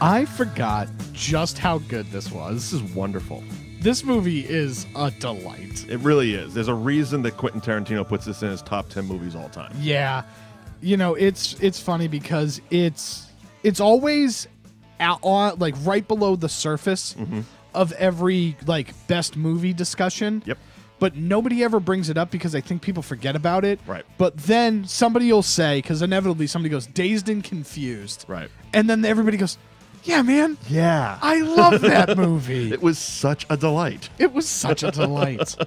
I forgot just how good this was. This is wonderful. This movie is a delight. It really is. There's a reason that Quentin Tarantino puts this in his top 10 movies all time. Yeah. You know, it's it's funny because it's it's always out on like right below the surface mm-hmm. of every like best movie discussion. Yep. But nobody ever brings it up because I think people forget about it. Right. But then somebody will say, because inevitably somebody goes, dazed and confused. Right. And then everybody goes, Yeah, man. Yeah. I love that movie. it was such a delight. It was such a delight.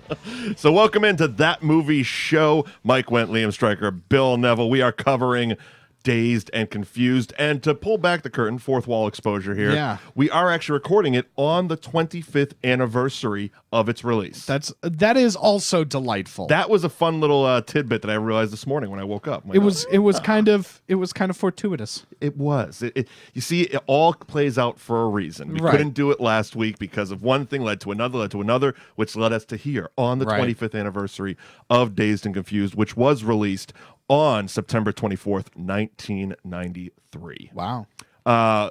So, welcome into that movie show. Mike Wendt, Liam Stryker, Bill Neville. We are covering Dazed and Confused. And to pull back the curtain, fourth wall exposure here, Yeah. we are actually recording it on the 25th anniversary of its release. That's that is also delightful. that was a fun little uh, tidbit that I realized this morning when I woke up. It was it was kind of it was kind of fortuitous. It was. It, it- you see, it all plays out for a reason. We Right. couldn't do it last week because of one thing led to another, led to another, which led us to here on the Right. 25th anniversary of Dazed and Confused, which was released on September 24th, 1993. Wow. Uh,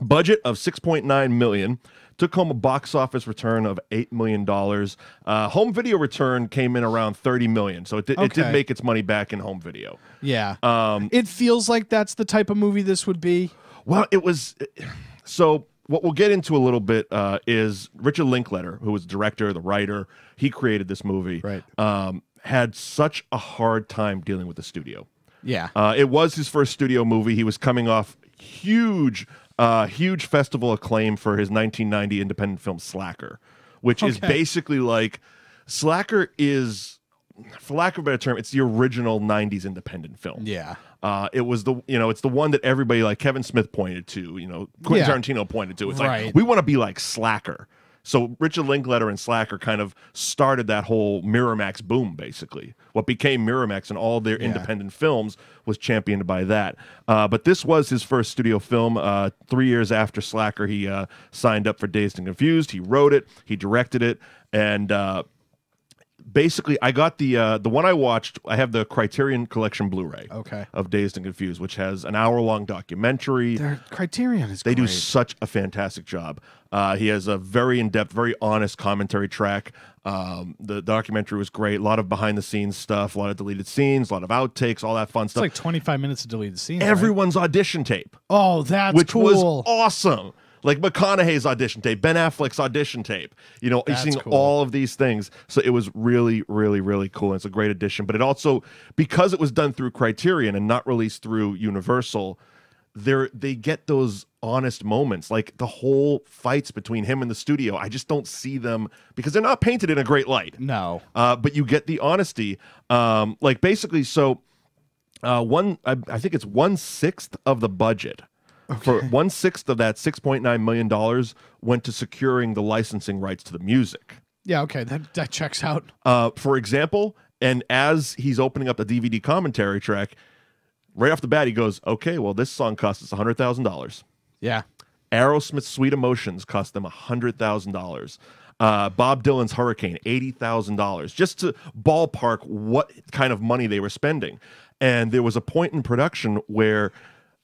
budget of 6.9 million took home a box office return of 8 million dollars uh, home video return came in around 30 million so it did, it did make its money back in home video Yeah. Um, it feels like that's the type of movie this would be. Well, it was so. What we'll get into a little bit uh, is Richard Linklater, who was the director, the writer. He created this movie. Right. Um, had such a hard time dealing with the studio. Yeah. Uh, it was his first studio movie. He was coming off huge, uh, huge festival acclaim for his 1990 independent film Slacker, which is basically like Slacker is, for lack of a better term, it's the original 90s independent film. yeah. Uh, it was the you know it's the one that everybody like Kevin Smith pointed to, you know Quentin Yeah. Tarantino pointed to. It's Right. like we want to be like Slacker. So Richard Linklater and Slacker kind of started that whole Miramax boom, basically. What became Miramax and all their Yeah. independent films was championed by that. Uh, but this was his first studio film. Uh, three years after Slacker, he uh, signed up for Dazed and Confused. He wrote it, he directed it, and uh, basically i got the uh the one i watched i have the criterion collection blu-ray Okay. of dazed and confused which has an hour long documentary Their Criterion is they do such a fantastic job uh he has a very in-depth very honest commentary track um the documentary was great a lot of behind the scenes stuff a lot of deleted scenes a lot of outtakes all that fun It's stuff like 25 minutes of deleted scenes. right? everyone's audition tape Oh, that's which cool. was awesome. Like McConaughey's audition tape, Ben Affleck's audition tape. You know, you're seeing cool. all of these things. So it was really, really, really cool. And it's a great addition. But it also, because it was done through Criterion and not released through Universal, there they get those honest moments. Like the whole fights between him and the studio. I just don't see them because they're not painted in a great light no. uh, but you get the honesty. Um, like basically, so uh, one, I, I think it's one sixth of the budget. For one sixth of that six point nine million dollars went to securing the licensing rights to the music. Yeah, okay. That that checks out. Uh, for example, and as he's opening up the DVD commentary track, right off the bat, he goes, "Okay, well, this song cost us hundred thousand dollars. Yeah. Aerosmith's Sweet Emotions cost them $100,000. Uh, Bob Dylan's Hurricane, $80,000, just to ballpark what kind of money they were spending. And there was a point in production where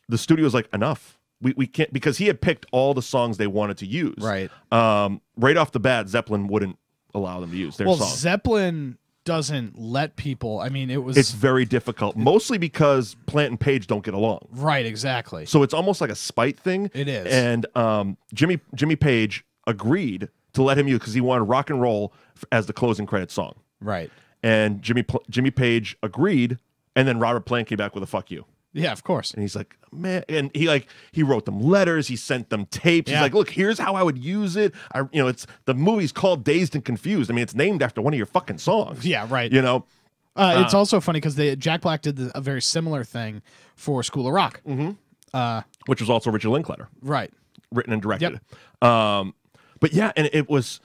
the studio was like, enough. We, we can't, because he had picked all the songs they wanted to use. Right. Um, right off the bat, Zeppelin wouldn't allow them to use their Well, songs. Zeppelin doesn't let people. I mean, it was it's very difficult, mostly because Plant and Page don't get along. right. Exactly. So it's almost like a spite thing. It is. And um, Jimmy Jimmy Page agreed to let him use because he wanted rock and roll as the closing credit song. right. And Jimmy Jimmy Page agreed, and then Robert Plant came back with a "fuck you," Yeah, of course. and he's like, "Man," and he like he wrote them letters, he sent them tapes. Yeah. He's like, "Look, here's how I would use it." I, you know, it's the movie's called Dazed and Confused. I mean, it's named after one of your fucking songs. Yeah, right. You know, Uh, it's also funny because Jack Black did the, a very similar thing for School of Rock. Mm-hmm. which was also Richard Linklater. Right. written and directed. Um, but yeah, and it was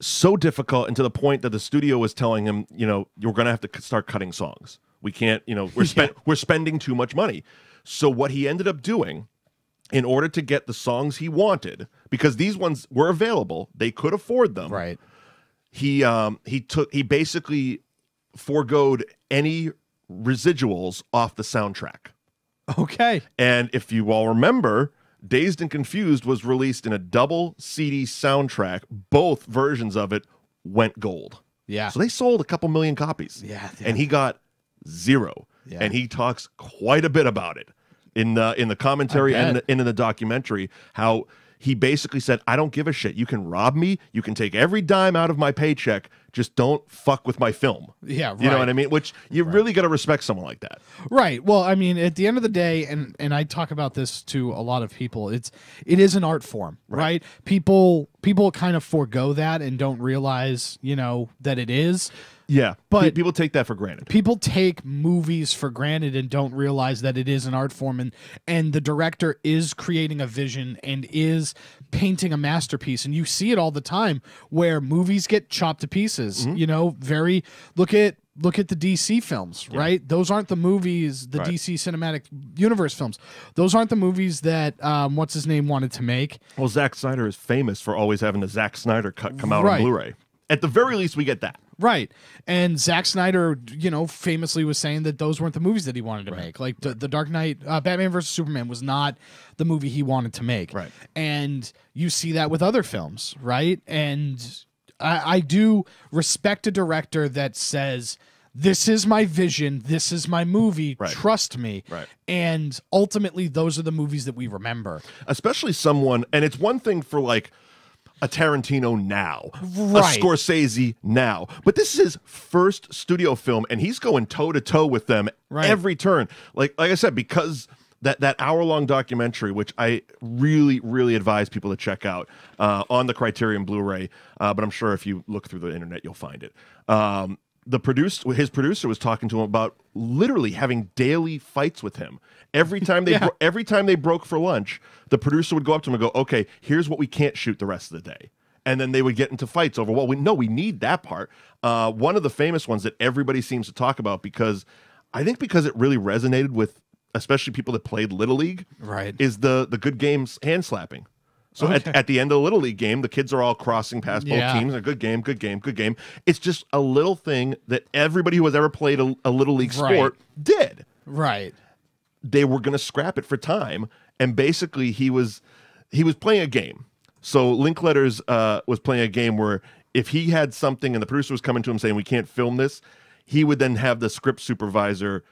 so difficult, and to the point that the studio was telling him, you know, you're going to have to start cutting songs. We can't, you know, we're spend we're spending too much money. So what he ended up doing, in order to get the songs he wanted, because these ones were available, they could afford them. Right. He um he took he basically foregoed any residuals off the soundtrack. Okay. And if you all remember, Dazed and Confused was released in a double CD soundtrack. Both versions of it went gold. Yeah. So they sold a couple million copies. Yeah, yeah. And he got zero. Yeah. And he talks quite a bit about it in the in the commentary and, bet. and in the documentary how he basically said, I don't give a shit. You can rob me. You can take every dime out of my paycheck. Just don't fuck with my film. Yeah, You know what I mean? Which you really got to respect someone like that. Right. Well, I mean, at the end of the day, and and I talk about this to a lot of people. It's it is an art form, right? People people kind of forego that and don't realize, you know, that it is. Yeah. But- Pe- people take that for granted. People take movies for granted and don't realize that it is an art form, and and the director is creating a vision and is painting a masterpiece, and you see it all the time where movies get chopped to pieces. You know, very look at look at the DC films, right? Those aren't the movies, the Right. DC cinematic universe films. Those aren't the movies that um, what's his name wanted to make. Well, Zack Snyder is famous for always having the Zack Snyder cut come out Right. on Blu-ray. At the very least, we get that. Right. And Zack Snyder, you know, famously was saying that those weren't the movies that he wanted to make. Like the, the Dark Knight, uh, Batman versus Superman was not the movie he wanted to make. Right. And you see that with other films, right? And I, I do respect a director that says, this is my vision. This is my movie. Right. Trust me. Right. And ultimately, those are the movies that we remember. especially someone and it's one thing for like a Tarantino now, Right. a Scorsese now, but this is his first studio film, and he's going toe to toe with them Right. every turn. Like like I said, because that that hour long documentary, which I really really advise people to check out uh, on the Criterion Blu-ray, uh, but I'm sure if you look through the internet, you'll find it. Um, the produce his producer was talking to him about literally having daily fights with him every time they Yeah. bro- every time they broke for lunch the producer would go up to him and go okay here's what we can't shoot the rest of the day and then they would get into fights over well we no we need that part uh, one of the famous ones that everybody seems to talk about because i think because it really resonated with especially people that played little league Right. is the the good games hand slapping so at, Okay. at the end of the little league game the kids are all crossing past both Yeah. teams a good game good game good game it's just a little thing that everybody who has ever played a, a little league Right. sport did Right. they were going to scrap it for time and basically he was he was playing a game so linklater's uh, was playing a game where if he had something and the producer was coming to him saying we can't film this he would then have the script supervisor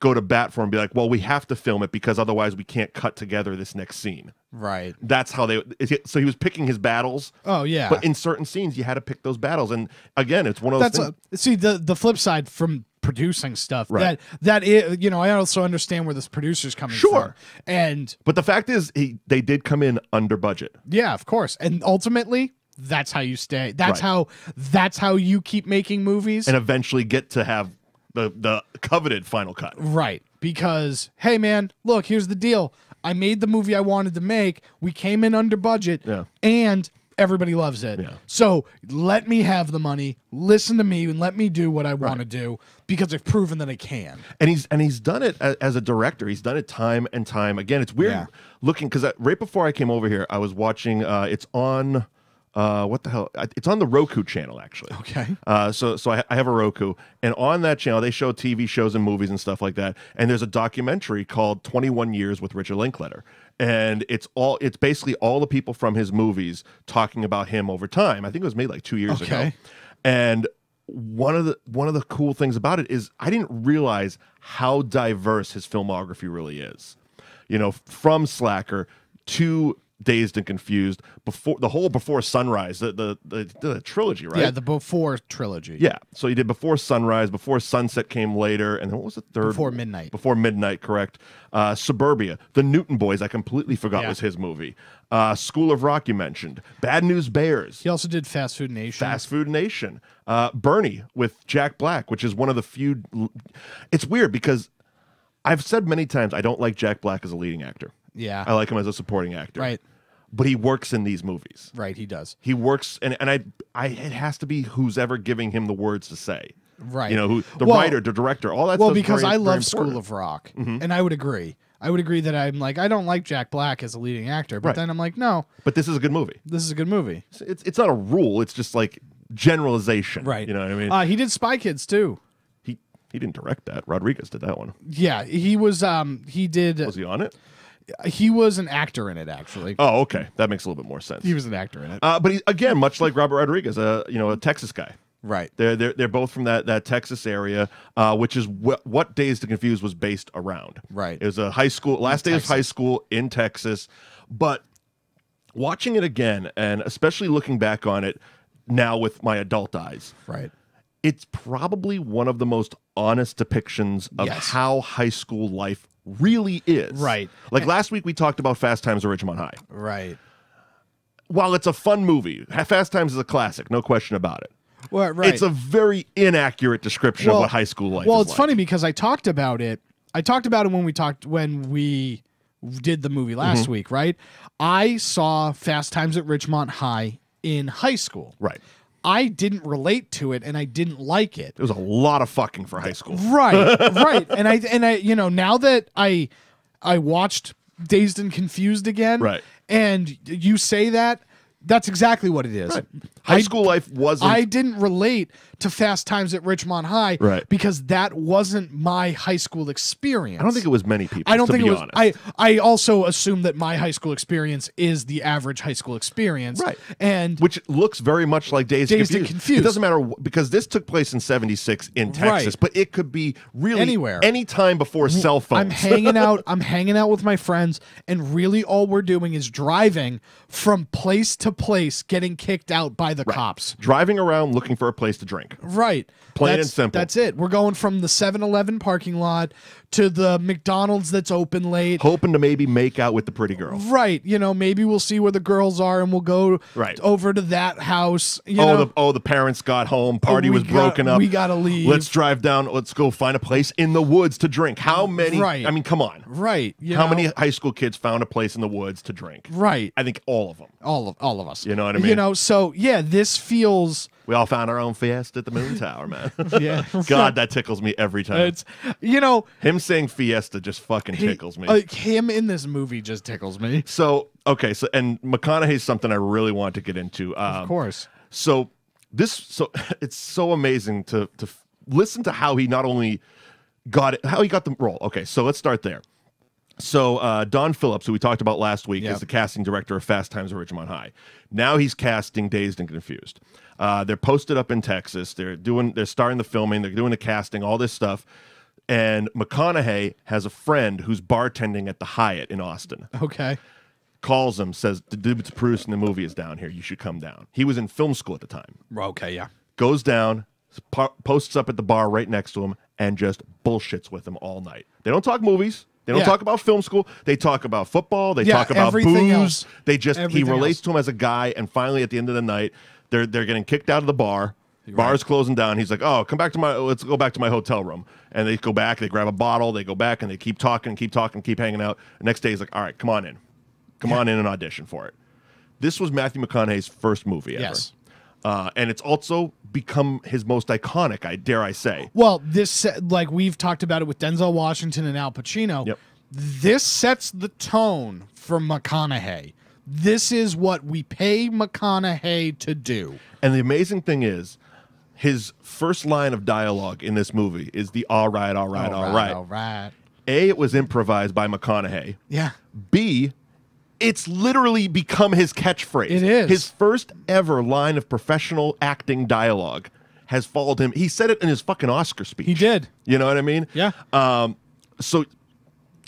go to bat for him and be like well we have to film it because otherwise we can't cut together this next scene Right. that's how they so he was picking his battles Oh, yeah. but in certain scenes you had to pick those battles and again it's one of those that's things a, see the the flip side from producing stuff Right. that that is, you know i also understand where this producer's coming Sure. from and but the fact is he, they did come in under budget yeah of course and ultimately that's how you stay that's Right. how that's how you keep making movies and eventually get to have the the coveted final cut right because hey man look here's the deal i made the movie i wanted to make we came in under budget Yeah. and everybody loves it Yeah. so let me have the money listen to me and let me do what i want to do because i've proven that i can and he's and he's done it as, as a director. He's done it time and time again. It's weird Yeah. looking because right before I came over here, I was watching. Uh, it's on. Uh, what the hell? It's on the Roku channel actually. okay Uh, so so I, I have a Roku, and on that channel they show TV shows and movies and stuff like that. And there's a documentary called 21 Years with Richard Linklater, and it's all it's basically all the people from his movies talking about him over time. I think it was made like two years ago, Okay. and one of the one of the cool things about it is I didn't realize how diverse his filmography really is. You know, from Slacker to Dazed and Confused, before the whole Before Sunrise, the the the, the trilogy, right? yeah the before trilogy Yeah. So he did Before Sunrise, Before Sunset came later, and then what was the third? Before Midnight. Before Midnight, correct. Uh, Suburbia, The Newton Boys, I completely forgot Yeah. was his movie. Uh, School of Rock, you mentioned. Bad News Bears. He also did Fast Food Nation. Fast Food Nation. Uh, Bernie with Jack Black, which is one of the few. It's weird because I've said many times I don't like Jack Black as a leading actor. Yeah. I like him as a supporting actor. Right. But he works in these movies. Right, he does. He works, and, and I, I, it has to be who's ever giving him the words to say. Right. You know, who the Well- writer, the director, all that Well, because very- I love School. Mm-hmm. of Rock, and I would agree. I would agree that I'm like I don't like Jack Black as a leading actor, but Right. then I'm like, no, But this is a good movie. this is a good movie. It's, it's, it's not a rule. It's just like generalization. Right? You know what I mean? Uh, he did Spy Kids too. he he didn't direct that. Rodriguez did that one. Yeah, he was. Um, he did. Was he on it? He was an actor in it, actually. Oh, okay, that makes a little bit more sense. He was an actor in it. Uh, but he, again, much like Robert Rodriguez, a you know a Texas guy. right. They're they're, they're both from that, that Texas area, uh, which is wh- what Dazed and Confused was based around. Right. It was a high school, last day of high school in Texas. But watching it again, and especially looking back on it now with my adult eyes, Right. it's probably one of the most honest depictions of Yes. how high school life really is. Right. Like last week, we talked about Fast Times at Ridgemont High. Right. While it's a fun movie, Fast Times is a classic, no question about it. Well, right. It's a very inaccurate description of what high school life Well, it's like. funny because I talked about it. I talked about it when we talked when we did the movie last Mm-hmm. week, right? I saw Fast Times at Ridgemont High in high school. Right. I didn't relate to it and I didn't like it. There was a lot of fucking for high school. Right, right. And I and I you know, now that I I watched Dazed and Confused again, Right. And you say that, that's exactly what it is. High I- school life wasn't. I didn't relate to Fast Times at Ridgemont High Right. because that wasn't my high school experience. I don't think it was many people. I don't to think be it was. honest. I I also assume that my high school experience is the average high school experience, Right. And which looks very much like Dazed, and Confused. Confused. It doesn't matter because this took place in '76 in Texas, Right. but it could be really Anywhere. any time before cell phones. I'm hanging out. I'm hanging out with my friends, and really all we're doing is driving from place to place, getting kicked out by the cops. driving around looking for a place to drink. Right. Plain and simple. That's it. We're going from the 7-Eleven parking lot to the McDonald's that's open late. hoping to maybe make out with the pretty girl. Right. You know, maybe we'll see where the girls are and we'll go Right. over to that house. You oh, know? the oh the parents got home, party we was got- broken up. we gotta leave. Let's drive down. Let's go find a place in the woods to drink. How many? Right. I mean, come on. right. you How know? many high school kids found a place in the woods to drink? Right. I think all of them. All of all of us. You know what I mean? You know, so yeah, this feels We all found our own fiesta at the Moon Tower, man. yeah. God, that tickles me every time. it's you know, Him saying fiesta just fucking he- tickles me. Like him in this movie just tickles me. so okay, so and McConaughey's something I really want to get into. Um, Of course. So this so it's so amazing to to listen to how he not only got it, how he got the role. Okay, so let's start there. So uh, Don Phillips, who we talked about last week, Yep. is the casting director of Fast Times at Ridgemont High. Now he's casting Dazed and Confused. Uh, they're posted up in Texas. They're doing, they're starting the filming. They're doing the casting, all this stuff. And McConaughey has a friend who's bartending at the Hyatt in Austin Okay. calls him, says the dude that's producing the movie is down here. You should come down. He was in film school at the time. Okay, yeah. Goes down, posts up at the bar right next to him, and just bullshits with him all night. They don't talk movies. They don't Yeah. talk about film school. They talk about football. They Yeah, talk about booze. else. They just Everything he relates else. to him as a guy. And finally, at the end of the night, they're they're getting kicked out of the bar. Bar's closing down. He's like, "Oh, come back to my. Let's go back to my hotel room." And they go back. They grab a bottle. They go back and they keep talking, keep talking, keep hanging out. The next day, he's like, "All right, come on in, come on in and audition for it." This was Matthew McConaughey's first movie ever. Yes. Uh, and it's also become his most iconic. I dare I say. Well, this like we've talked about it with Denzel Washington and Al Pacino. Yep. This sets the tone for McConaughey. This is what we pay McConaughey to do. And the amazing thing is, his first line of dialogue in this movie is the "All right, all right, all right." All right. A, it was improvised by McConaughey. Yeah. B, it's literally become his catchphrase. It is. His first ever line of professional acting dialogue has followed him. He said it in his fucking Oscar speech. He did. You know what I mean? Yeah. Um. So,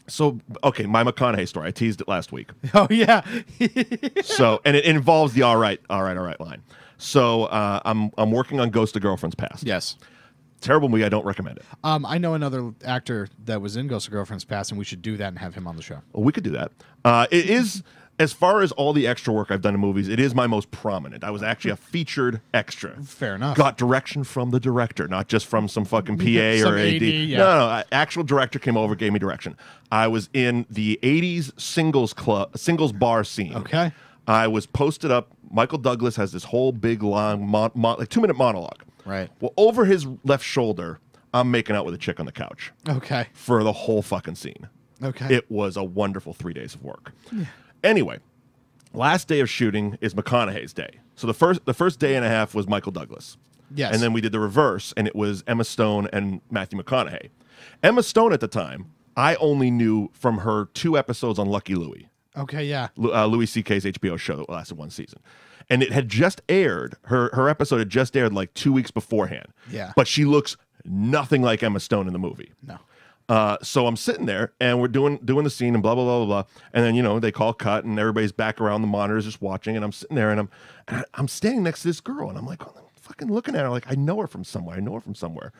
so okay, my McConaughey story. I teased it last week. Oh yeah. So, and it involves the "all right, all right, all right" line. So, uh, I'm I'm working on Ghost of Girlfriend's Past. yes. Terrible movie. I don't recommend it. Um, I know another actor that was in Ghost of Girlfriend's Past, and we should do that and have him on the show. Well, we could do that. Uh, it is, as far as all the extra work I've done in movies, it is my most prominent. I was actually a featured extra. Fair enough. Got direction from the director, not just from some fucking PA Some or AD. AD, yeah. No, no, no. Actual director came over, gave me direction. I was in the '80s singles club, singles bar scene. Okay. I was posted up. Michael Douglas has this whole big long, mon- mon- like two minute monologue. Right. Well, over his left shoulder, I'm making out with a chick on the couch Okay. for the whole fucking scene. Okay. It was a wonderful three days of work. Anyway, last day of shooting is McConaughey's day. So the first the first day and a half was Michael Douglas. Yes. And then we did the reverse, and it was Emma Stone and Matthew McConaughey. Emma Stone at the time, I only knew from her two episodes on Lucky Louie, Okay, yeah. Uh, Louis C.K.'s HBO show that lasted one season. And it had just aired, her, her episode had just aired like two weeks beforehand. Yeah. But she looks nothing like Emma Stone in the movie. No. Uh, so I'm sitting there and we're doing doing the scene and blah blah blah blah blah. And then you know they call cut and everybody's back around the monitors just watching. And I'm sitting there and I'm and I, I'm standing next to this girl and I'm like, oh, I'm fucking looking at her like I know her from somewhere. I know her from somewhere.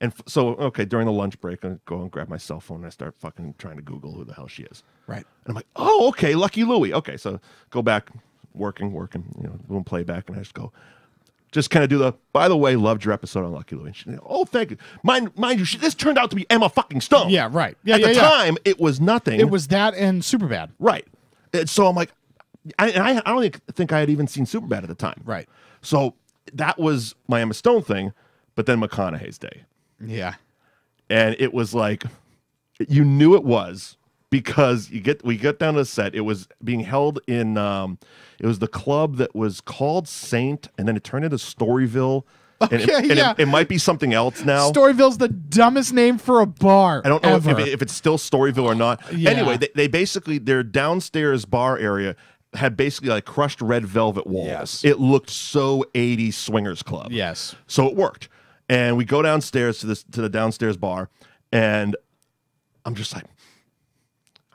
And f- so okay, during the lunch break, I go and grab my cell phone and I start fucking trying to Google who the hell she is. Right. And I'm like, oh, okay, Lucky Louie. Okay, so go back, working, working, you know, doing playback, and I just go, just kind of do the. By the way, loved your episode on Lucky Louie. And she, oh, thank you. Mind, mind you, she, this turned out to be Emma fucking Stone. Yeah, right. Yeah, At yeah, the yeah. time, it was nothing. It was that and Superbad. right. And so I'm like, I, and I, I don't think I had even seen Superbad at the time. Right. So that was my Emma Stone thing, but then McConaughey's day Yeah. and it was like you knew it was because you get we get down to the set it was being held in um it was the club that was called saint and then it turned into storyville and, it, Okay, and it- yeah. it, might be something else now Storyville's the dumbest name for a bar. I don't know if, if, if it's still Storyville or not. Yeah. Anyway, they, they basically their downstairs bar area had basically like crushed red velvet walls. Yes. It looked so 80s swingers club. Yes. So it worked. And we go downstairs to this to the downstairs bar, and I'm just like,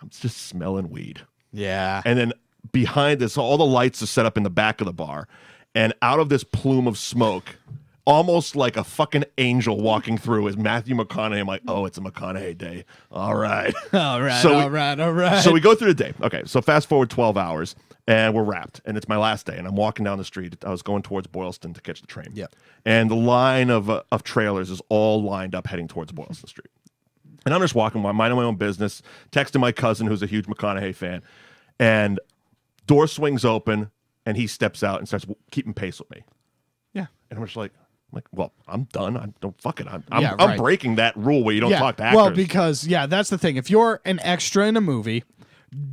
I'm just smelling weed. Yeah. And then behind this, all the lights are set up in the back of the bar, and out of this plume of smoke, almost like a fucking angel walking through, is Matthew McConaughey. I'm like, oh, it's a McConaughey day. All right. all right. So we- all right. All right. So we go through the day. Okay, so fast forward 12 hours and we're wrapped. And it's my last day. And I'm walking down the street. I was going towards Boylston to catch the train. Yep. And the line of, uh, of trailers is all lined up heading towards Boylston Street. And I'm just walking, my minding my own business, texting my cousin who's a huge McConaughey fan. And door swings open and he steps out and starts keeping pace with me. yeah. And I'm just like, I'm like, well, I'm done. I don't fuck it. I'm, I'm, Yeah, I'm breaking that rule where you don't yeah. talk to actors. Well, because yeah, that's the thing. If you're an extra in a movie,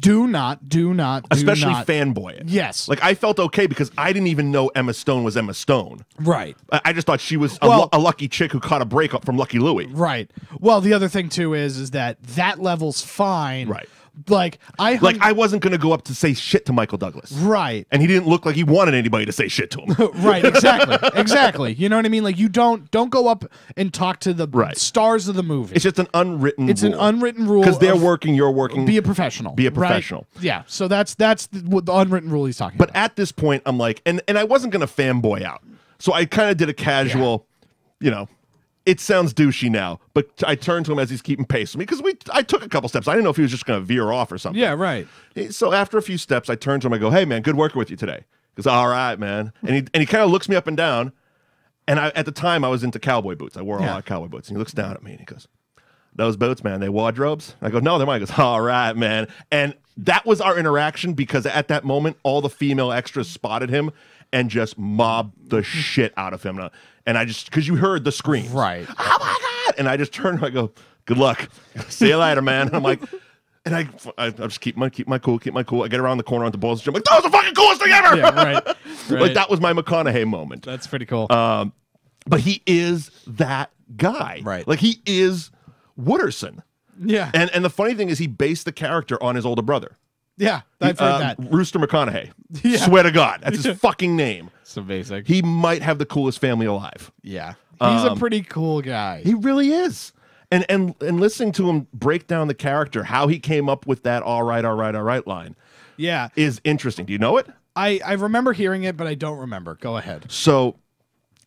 do not, do not, do especially not. fanboy it. Yes. Like I felt okay because I didn't even know Emma Stone was Emma Stone. right. I, I just thought she was a, Well- a lucky chick who caught a break up from Lucky Louie. Right. Well, the other thing too is is that that level's fine. Right. Like I hung- Like I wasn't gonna go up to say shit to Michael Douglas, right. and he didn't look like he wanted anybody to say shit to him. right exactly exactly you know what i mean like you don't don't go up and talk to the Right. stars of the movie It's just an unwritten. It's an unwritten rule because they're working, you're working. be a professional Be a right? professional. yeah so that's that's the, what the unwritten rule he's talking but about at this point, I'm like, and and I wasn't gonna fanboy out, so I kind of did a casual, you know. It sounds douchey now, but I turned to him as he's keeping pace with me because we. I took a couple steps. I didn't know if he was just going to veer off or something. yeah right So after a few steps, I turn to him. I go, "Hey, man, good working with you today." He goes, "All right, man." And he and he kind of looks me up and down. And I, at the time, I was into cowboy boots. I wore a Yeah. lot of cowboy boots. And he looks down at me and he goes, "Those boots, man, they wardrobes." I go, "No, they're mine." He goes, "All right, man." And that was our interaction because at that moment, all the female extras spotted him and just mob the shit out of him. And I just because you heard the screams, right oh my god! And I just turned and I go, good luck. See you later, man. And I'm like, and I, I, I just keep my keep my cool, keep my cool. I get around the corner on the Balls. I'm like, that was the fucking coolest thing ever. yeah right, right. like that was my McConaughey moment. that's pretty cool Um, but he is that guy, Right. Like he is Wooderson. yeah And and the funny thing is, he based the character on his older brother, yeah i've heard Um, that Rooster McConaughey. Yeah. Swear to God, that's his fucking name. so basic He might have the coolest family alive. yeah he's a Um, pretty cool guy He really is. And and and listening to him break down the character, how he came up with that all right, all right, all right line yeah is interesting. Do you know it? i i remember hearing it but i don't remember go ahead So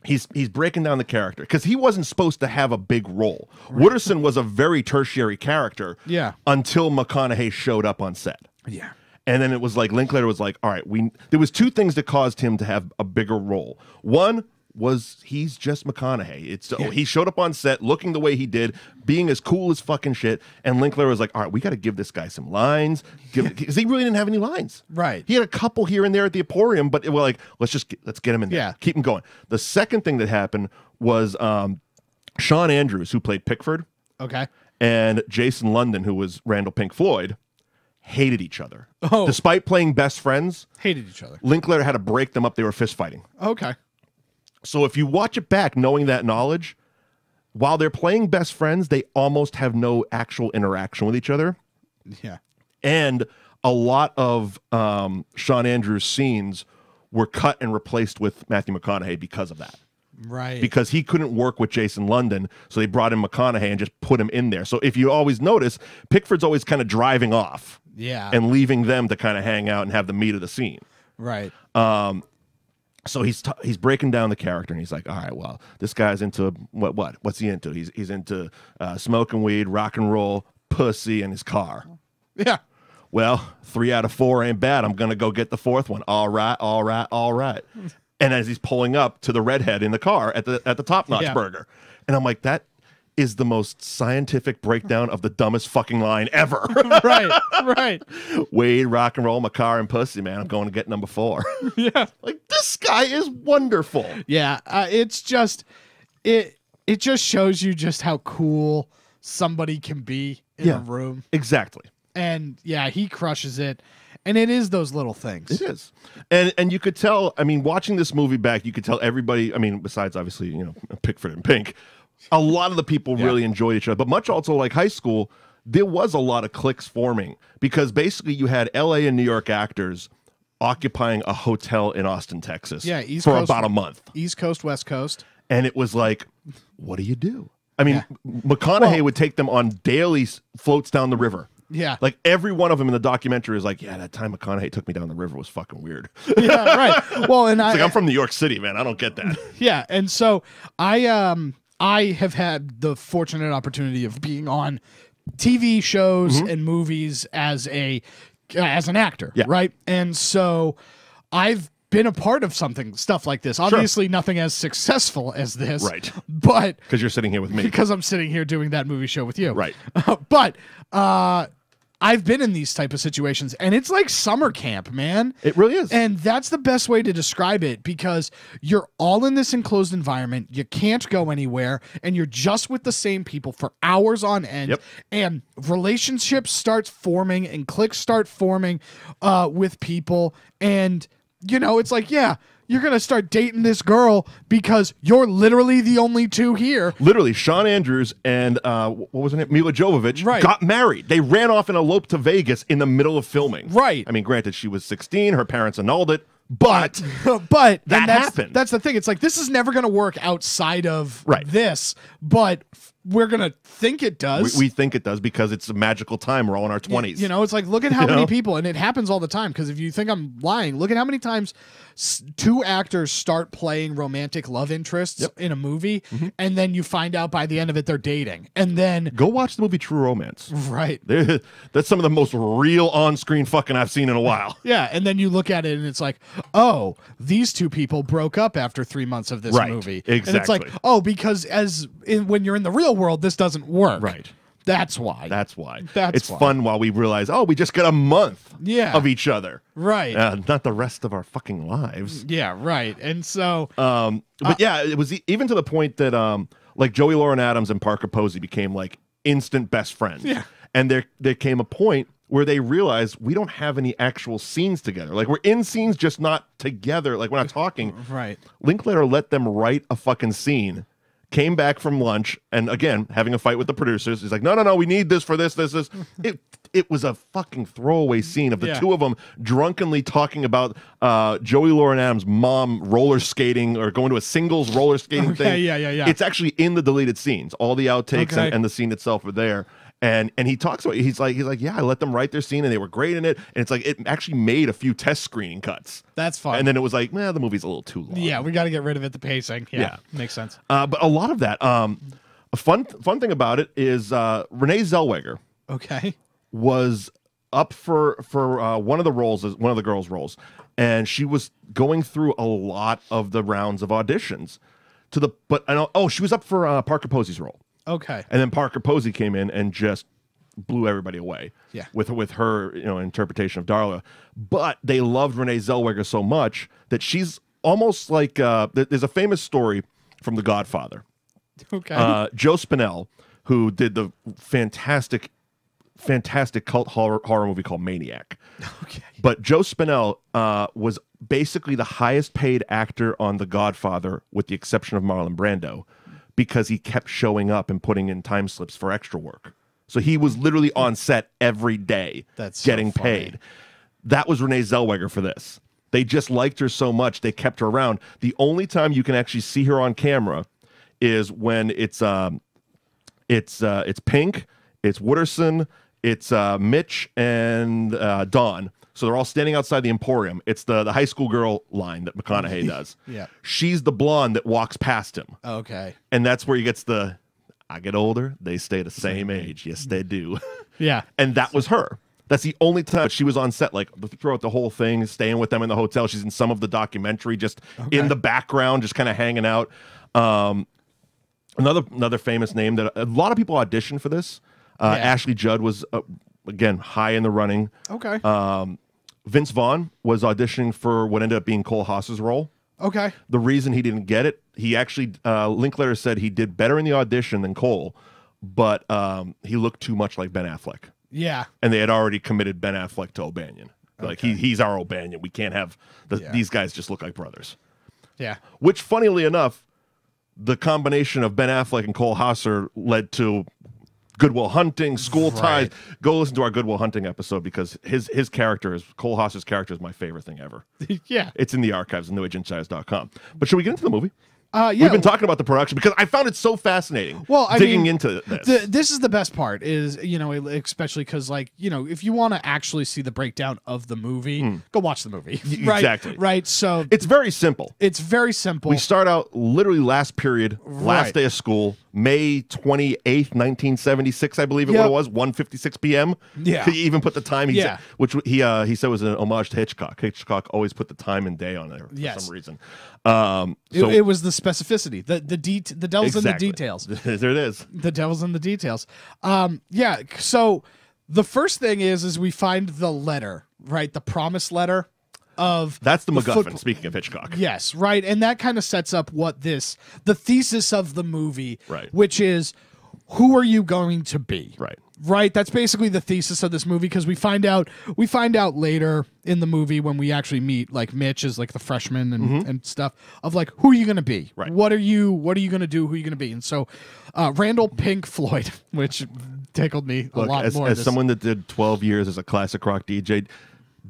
he's he's breaking down the character because he wasn't supposed to have a big role. Wooderson was a very tertiary character Yeah. until McConaughey showed up on set. Yeah And then it was like Linklater was like, all right, we there was two things that caused him to have a bigger role. One was he's just McConaughey. It's oh, he showed up on set looking the way he did, being as cool as fucking shit. And Linklater was like, all right, we got to give this guy some lines because he really didn't have any lines. Right. He had a couple here and there at the Emporium, but it was like, let's just get, let's get him in there. Yeah. keep him going. The second thing that happened was um, Shawn Andrews, who played Pickford, okay and Jason London, who was Randall Pink Floyd, hated each other. Oh. Despite playing best friends, hated each other Linklater had to break them up. They were fist fighting. okay So if you watch it back knowing that knowledge, while they're playing best friends, they almost have no actual interaction with each other. Yeah. And a lot of um, Shawn Andrews' scenes were cut and replaced with Matthew McConaughey because of that. Right. Because he couldn't work with Jason London, so they brought in McConaughey and just put him in there. So if you always notice, Pickford's always kind of driving off yeah. and leaving them to kind of hang out and have the meat of the scene. right. Um, so he's t- he's breaking down the character and he's like, all right, well, this guy's into what what what's he into? He's he's into uh, smoking weed, rock and roll, pussy, and his car. Yeah. Well, three out of four ain't bad. I'm gonna go get the fourth one. All right, all right, all right. And as he's pulling up to the redhead in the car at the at the top notch Yeah. burger, and I'm like, that is the most scientific breakdown of the dumbest fucking line ever. right. Right. Wade, rock and roll, my car, and pussy, man. I'm going to get number four. Yeah. like this guy is wonderful. Yeah. Uh, it's just it it just shows you just how cool somebody can be in Yeah. a room. Exactly. And yeah, he crushes it. And it is those little things. It is, and and you could tell. I mean, watching this movie back, you could tell everybody. I mean, besides obviously you know Pickford and Pink, a lot of the people Yeah. really enjoyed each other. But much also like high school, there was a lot of cliques forming because basically you had L.A. and New York actors occupying a hotel in Austin, Texas, Yeah, East for Coast- about a month, East Coast, West Coast. and it was like, what do you do? I mean, Yeah. McConaughey Well- would take them on daily floats down the river. Yeah. Like every one of them in the documentary is like, yeah, that time McConaughey took me down the river was fucking weird. yeah, right. Well, and I, like, I'm from New York City, man. I don't get that. Yeah, and so I um I have had the fortunate opportunity of being on TV shows and movies as a as an actor. Yeah. right? And so I've been a part of something stuff like this. Obviously nothing as successful as this. Right. But Because you're sitting here with me. because I'm sitting here doing that movie show with you. Right. but uh I've been in these type of situations and it's like summer camp, man. It really is. And that's the best way to describe it because you're all in this enclosed environment. You can't go anywhere and you're just with the same people for hours on end. Yep. And relationships start forming and clicks start forming uh, with people. And, you know, it's like, yeah, you're going to start dating this girl because you're literally the only two here. Literally, Shawn Andrews and uh, what was her name? Milla Jovovich Right. got married. They ran off and eloped to Vegas in the middle of filming. Right. I mean, granted, she was 16. Her parents annulled it, but but That that's, happened. That's the thing. It's like this is never going to work outside of Right. this, but we're going to think it does. we think it does because it's a magical time. We're all in our 20s. You know, it's like look at how You many know? people, and it happens all the time. Because if you think I'm lying, look at how many times two actors start playing romantic love interests in a movie, Mm-hmm. and then you find out by the end of it they're dating, and then Go watch the movie True Romance. right, They're- That's some of the most real on-screen fucking I've seen in a while. yeah, and then you look at it and it's like, oh, these two people broke up after three months of this Right. movie, and it's like, oh, because as in, when you're in the real world, this doesn't work, Right. That's why, That's why. That's it's why. fun while we realize, oh, we just got a month Yeah. of each other. right, Uh, not the rest of our fucking lives. yeah, right, and so Um, but yeah, it was even to the point that um, like Joey Lauren Adams and Parker Posey became like instant best friends. Yeah. And there there came a point where they realized we don't have any actual scenes together. Like we're in scenes, just not together. Like we're not talking. right. Linklater let them write a fucking scene. Came back from lunch and again having a fight with the producers. He's like, no, no, no, we need this for this, this, this. It it was a fucking throwaway scene of the Yeah. two of them drunkenly talking about uh, Joey Lauren Adams' mom roller skating or going to a singles roller skating Okay, thing. yeah, yeah, yeah. It's actually in the deleted scenes. All the outtakes Okay. and, and the scene itself are there. And and he talks about he's like he's like yeah I let them write their scene and they were great in it and it's like it actually made a few test screening cuts That's fine. and then it was like nah the movie's a little too long Yeah, we got to get rid of it. The pacing. Yeah, Yeah. makes sense. uh, but a lot of that. Um, a fun fun thing about it is uh, Renee Zellweger Okay. was up for for uh, one of the roles, as one of the girls' roles, and she was going through a lot of the rounds of auditions. To the but I know oh she was up for uh, Parker Posey's role, Okay. and then Parker Posey came in and just blew everybody away. Yeah. with with her you know interpretation of Darla, but they loved Renee Zellweger so much that she's almost like uh, there's a famous story from The Godfather Okay. uh, Joe Spinell, who did the fantastic, fantastic cult horror, horror movie called Maniac. okay. But Joe Spinell uh, was basically the highest paid actor on The Godfather, with the exception of Marlon Brando, because he kept showing up and putting in time slips for extra work. So he was literally on set every day That's getting funny. paid. That was Renee Zellweger for this. They just liked her so much they kept her around. The only time you can actually see her on camera is when it's um it's uh it's Pink, it's Wooderson, it's uh Mitch and uh Don. So they're all standing outside the Emporium. It's the the high school girl line that McConaughey does. Yeah. She's the blonde that walks past him. Okay. And that's where he gets the I get older, they stay the same age. Yes, they do. Yeah. and that was her. That's the only time she was on set, like throughout the whole thing, staying with them in the hotel. She's in some of the documentary, just in the background, just kind of hanging out. Um, another another famous name that a lot of people auditioned for this. Uh, Yeah. Ashley Judd was uh, again high in the running. Okay. Um, Vince Vaughn was auditioning for what ended up being Cole Hauser's role. okay. The reason he didn't get it, he actually uh, Linklater said he did better in the audition than Cole, but um, he looked too much like Ben Affleck Yeah. and they had already committed Ben Affleck to O'Bannion. Like he, he's our O'Bannion. We can't have the, Yeah. these guys just look like brothers. Yeah. Which, funnily enough, the combination of Ben Affleck and Cole Hauser led to Goodwill Hunting, School Ties. Go listen to our Goodwill Hunting episode because his his character is Cole Hauser's character is my favorite thing ever. yeah. It's in the archives at newageinsiders.com. But should we get into the movie? Uh, yeah. We've been talking about the production because I found it so fascinating. Well, I digging mean, into this. The, this is the best part is you know especially because like you know if you want to actually see the breakdown of the movie go watch the movie right exactly. right so it's very simple. it's very simple We start out literally last period, last Right. day of school, May 28th, 1976, I believe it Yep. was, 1.56 p.m. Yeah. He even put the time, he Yeah. said, which he uh, he said was an homage to Hitchcock. Hitchcock always put the time and day on there for Yes. some reason. Um, It- so it, was the specificity the the det the devil's exactly. in the details there it is. the devil's in the details um yeah so the first thing is is we find the letter right the promise letter of That's the, the MacGuffin, speaking of Hitchcock. Yes, right. And that kind of sets up what this the thesis of the movie, Right. which is who are you going to be? Right. Right. That's basically the thesis of this movie because we find out we find out later in the movie when we actually meet like Mitch is like the freshman and, and stuff of like who are you gonna be? Mm-hmm. Right. What are you what are you gonna do? Who are you gonna be? And so uh, Randall Pink Floyd, which tickled me a lot as, more. as someone that did 12 years as a classic rock DJ,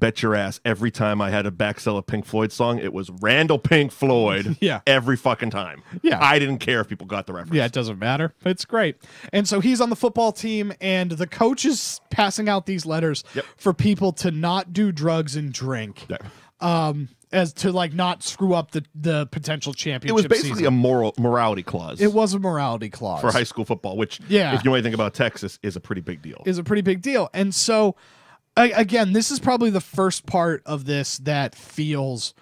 bet your ass every time I had a backsell a Pink Floyd song, it was Randall Pink Floyd. Yeah. Every fucking time. Yeah. I didn't care if people got the reference. Yeah, it doesn't matter. It's great. And so he's on the football team, and the coach is passing out these letters Yep. for people to not do drugs and drink, Yeah. um, as to like not screw up the the potential championship. It was basically season. a moral morality clause it was a morality clause for high school football, which, Yeah. if you know anything about Texas, is a pretty big deal. is a pretty big deal. And so, a- again, this is probably the first part of this that feels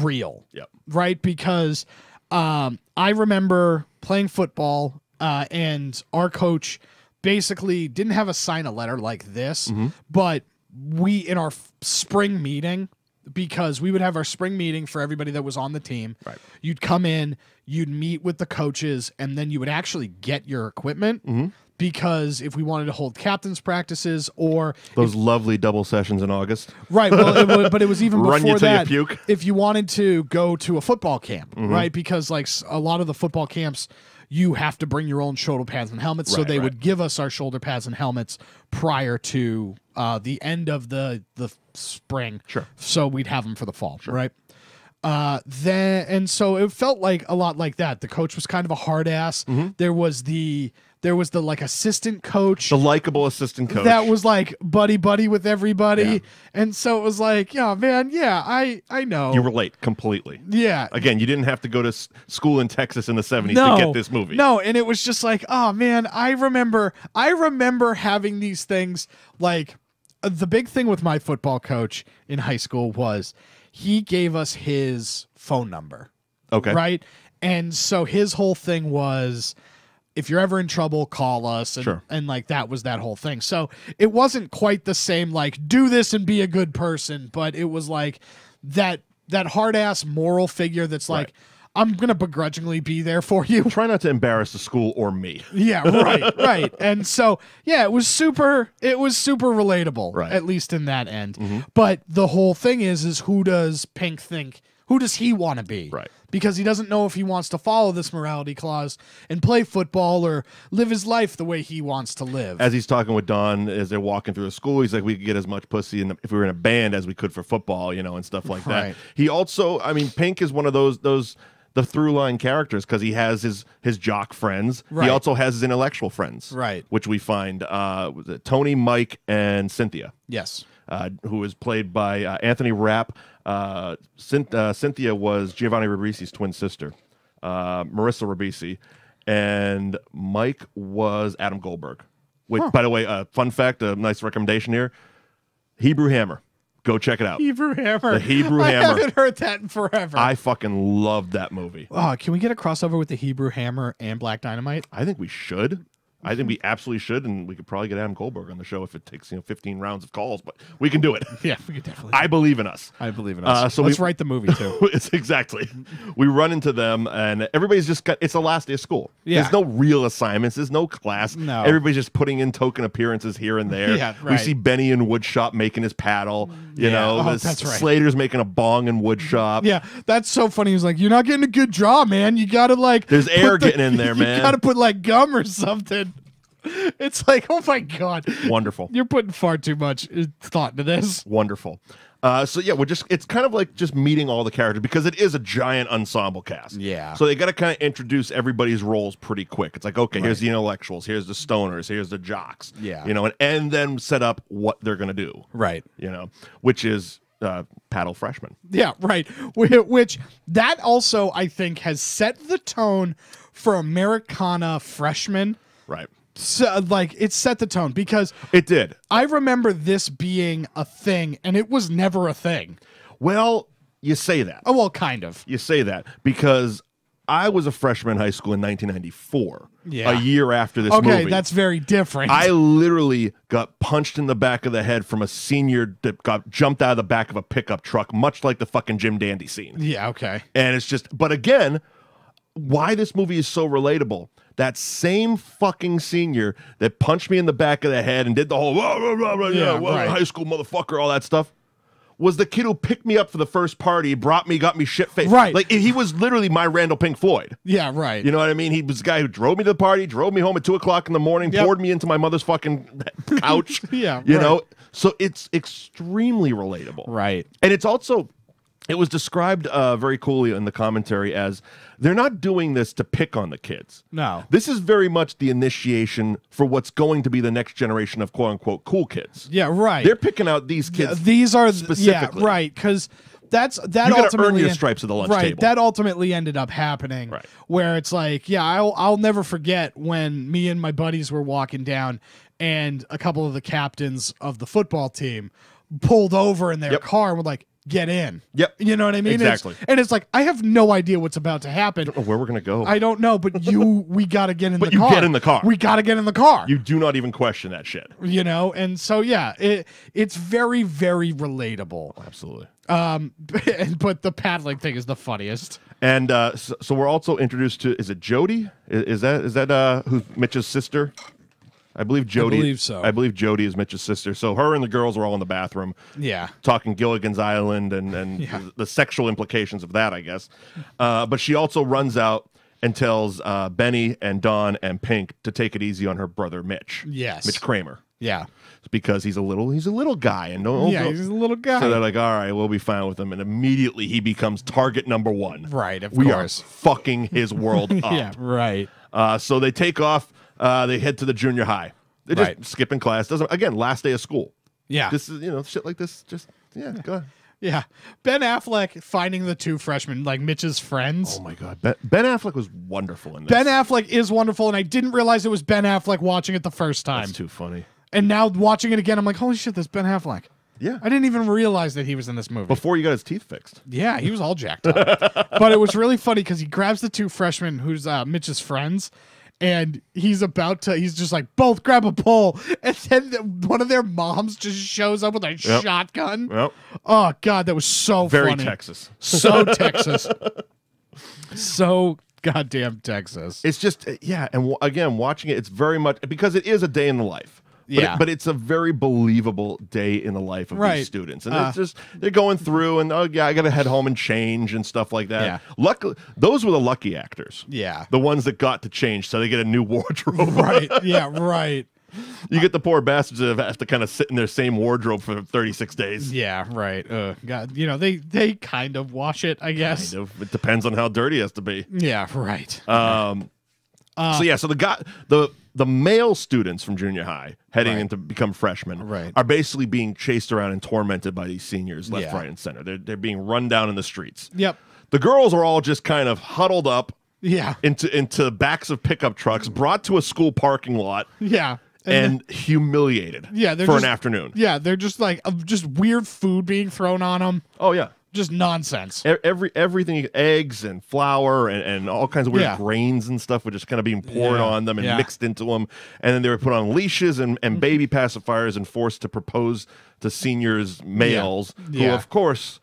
real. Yep. Right? Because um, I remember playing football, uh, and our coach basically didn't have a sign a letter like this, Mm-hmm. but we, in our spring meeting, because we would have our spring meeting for everybody that was on the team. Right. You'd come in, you'd meet with the coaches, and then you would actually get your equipment. Mm-hmm. Because if we wanted to hold captains practices, or Those lovely double sessions in August. right, well, it would, but it was even Run you before you that. puke. If you wanted to go to a football camp, Mm-hmm. right? Because like a lot of the football camps, you have to bring your own shoulder pads and helmets. so they right. would give us our shoulder pads and helmets prior to uh, the end of the the spring. Sure. So we'd have them for the fall, right? Uh, then and so it felt like a lot like that. The coach was kind of a hard ass. Mm-hmm. There was the there was the like assistant coach The likable assistant coach. that was like buddy buddy with everybody, Yeah. and so it was like, yeah, man, yeah, I I know, you relate completely. yeah. Again, you didn't have to go to school in Texas in the 70s no, to get this movie. No, and it was just like, oh man, I remember, I remember having these things. Like uh, the big thing with my football coach in high school was he gave us his phone number. Okay. right? And so his whole thing was if you're ever in trouble, call us. And, Sure. and like that was that whole thing. So it wasn't quite the same, like, do this and be a good person, but it was like that that hard ass moral figure that's like, Right. I'm gonna begrudgingly be there for you. Try not to embarrass the school or me. Yeah, right, right. And so, yeah, it was super it was super relatable, Right. at least in that end. Mm-hmm. But the whole thing is is who does Pink think who does he want to be? Right. Because he doesn't know if he wants to follow this morality clause and play football or live his life the way he wants to live. As he's talking with Don as they're walking through the school, he's like, "We could get as much pussy in the, if we were in a band as we could for football, you know, and stuff like Right. that." He also, I mean, Pink is one of those those the through line characters because he has his his jock friends. Right. He also has his intellectual friends, Right. Which we find uh, Tony, Mike, and Cynthia. yes. uh, who is played by uh, Anthony Rapp. Uh, uh, Cynthia was Giovanni Ribisi's twin sister, uh, Marissa Ribisi, and Mike was Adam Goldberg. Which, by the way, uh, fun fact, a nice recommendation here: Hebrew Hammer. Go check it out. Hebrew Hammer. The Hebrew I Hammer. haven't heard that in forever. I fucking loved that movie. oh, can we get a crossover with the Hebrew Hammer and Black Dynamite? I think we should. I think we absolutely should, and we could probably get Adam Goldberg on the show if it takes you know 15 rounds of calls, but we can do it. Yeah, we could definitely. I believe in us. I believe in Uh, us. so Let's we- write the movie too. it's exactly. We run into them, and everybody's just got. It's the last day of school. Yeah. There's no real assignments. There's no class. No. Everybody's just putting in token appearances here and there. Yeah, We see Benny in woodshop making his paddle. You Yeah. know, Oh, that's right. Slater's making a bong in woodshop. Yeah, that's so funny. He's like, "You're not getting a good draw, man. You gotta like." There's air the- getting in there, man." You gotta put like gum or something. It's like, oh my god, Wonderful. you're putting far too much uh, thought into this. Wonderful. Uh, so yeah, we're just it's kind of like just meeting all the characters because it is a giant ensemble cast. Yeah. So they got to kind of introduce everybody's roles pretty quick. It's like okay, here's the intellectuals, here's the stoners, here's the jocks. Yeah. You know, and, and then set up what they're gonna do. Right. You know, which is uh, paddle freshman. Yeah, right. Which that also I think has set the tone for Americana freshmen. Right. So, like it set the tone because It did. I remember this being a thing and it was never a thing. Well, you say that. Oh well, kind of. You say that because I was a freshman in high school in 1994. Yeah. A year after this movie. Okay, movie. that's very different. I literally got punched in the back of the head from a senior that got jumped out of the back of a pickup truck, much like the fucking Jim Dandy scene. yeah, okay. And it's just, but again, why this movie is so relatable. That same fucking senior that punched me in the back of the head and did the whole rah, rah, rah, rah, yeah, well, right. high school motherfucker, all that stuff, was the kid who picked me up for the first party, brought me, got me shit faced. Right. Like he was literally my Randall Pink Floyd. Yeah, right. You know what I mean? He was the guy who drove me to the party, drove me home at two o'clock in the morning, Yep. poured me into my mother's fucking couch. Yeah, You right. know? So it's extremely relatable. right. And it's also, it was described uh, very coolly in the commentary as they're not doing this to pick on the kids. No. This is very much the initiation for what's going to be the next generation of quote unquote cool kids. Yeah, right. They're picking out these Yeah, kids. these are th- yeah, specifically. right because that's that You ultimately earn your stripes at the lunch right, table. That ultimately ended up happening. Right. Where it's like, yeah, I'll I'll never forget when me and my buddies were walking down and a couple of the captains of the football team pulled over in their Yep. car and were like, get in. Yep. You know what I mean? It's- Exactly. and it's like, I have no idea what's about to happen. Oh, where we're going to go. I don't know, but you we gotta get in But the you car. get in the car. We gotta get in the car. you do not even question that shit. you know, and so yeah, it it's very, very relatable. Absolutely. Um, but the paddling thing is the funniest. And uh, so, so we're also introduced to is it Jody? Is, is that is that uh, who's Mitch's sister? I believe Jody. believe so. I believe Jody is Mitch's sister. So her and the girls are all in the bathroom Yeah. talking Gilligan's Island and and Yeah. the, the sexual implications of that, I guess. Uh, but she also runs out and tells uh, Benny and Don and Pink to take it easy on her brother Mitch. Yes. Mitch Kramer, Yeah. because he's a little he's a little guy and don't yeah, he's a little guy. so they're like, all right, we'll be fine with him. And immediately he becomes target number one. Right, of we course. are fucking his world up. yeah, right. Uh, so they take off. Uh, they head to the junior high. They're just Right. skipping class. Doesn't again. Last day of school. Yeah. This is you know shit like this. Just yeah. Go ahead. yeah. Ben Affleck finding the two freshmen, like Mitch's friends. Oh my god. Ben, ben Affleck was wonderful in this. Ben Affleck is wonderful, and I didn't realize it was Ben Affleck watching it the first time. That's too funny. And now watching it again, I'm like, holy shit, that's Ben Affleck. Yeah. I didn't even realize that he was in this movie. Before he got his teeth fixed. Yeah, he was all jacked up. but it was really funny because he grabs the two freshmen who's uh, Mitch's friends, and he's about to, he's just like, both grab a pole. And then the- one of their moms just shows up with a Yep. shotgun. Well, Oh, God, that was so very funny. Texas. So Texas. so goddamn Texas. It's just yeah, and w- again, watching it, it's very much because it is a day in the life. Yeah. it- but it's a very believable day in the life of Right. these students, and Uh. it's just they're going through, and oh yeah, I got to head home and change and stuff like that. Yeah. Luckily, those were the lucky actors. Yeah. the ones that got to change, so they get a new wardrobe. right. Yeah. Right. you get the poor bastards that have to kind of sit in their same wardrobe for 36 days. Yeah. Right. Uh, God. You know they they kind of wash it. I guess. Kind of. It depends on how dirty it has to be. Yeah. Right. Um, so yeah, so the guy, the the male students from junior high heading Right. into become freshmen Right. are basically being chased around and tormented by these seniors left, Yeah. right, and center. They're they're being run down in the streets. yep. The girls are all just kind of huddled up Yeah. into into backs of pickup trucks, brought to a school parking lot, Yeah. and humiliated. Yeah, for just- an afternoon. yeah, they're just like uh, just weird food being thrown on them. Oh yeah. Just nonsense. Every everything, eggs and flour and, and all kinds of weird Yeah. grains and stuff were just kind of being poured Yeah. on them and Yeah. mixed into them, and then they were put on leashes and, and baby pacifiers and forced to propose to seniors males who, of course,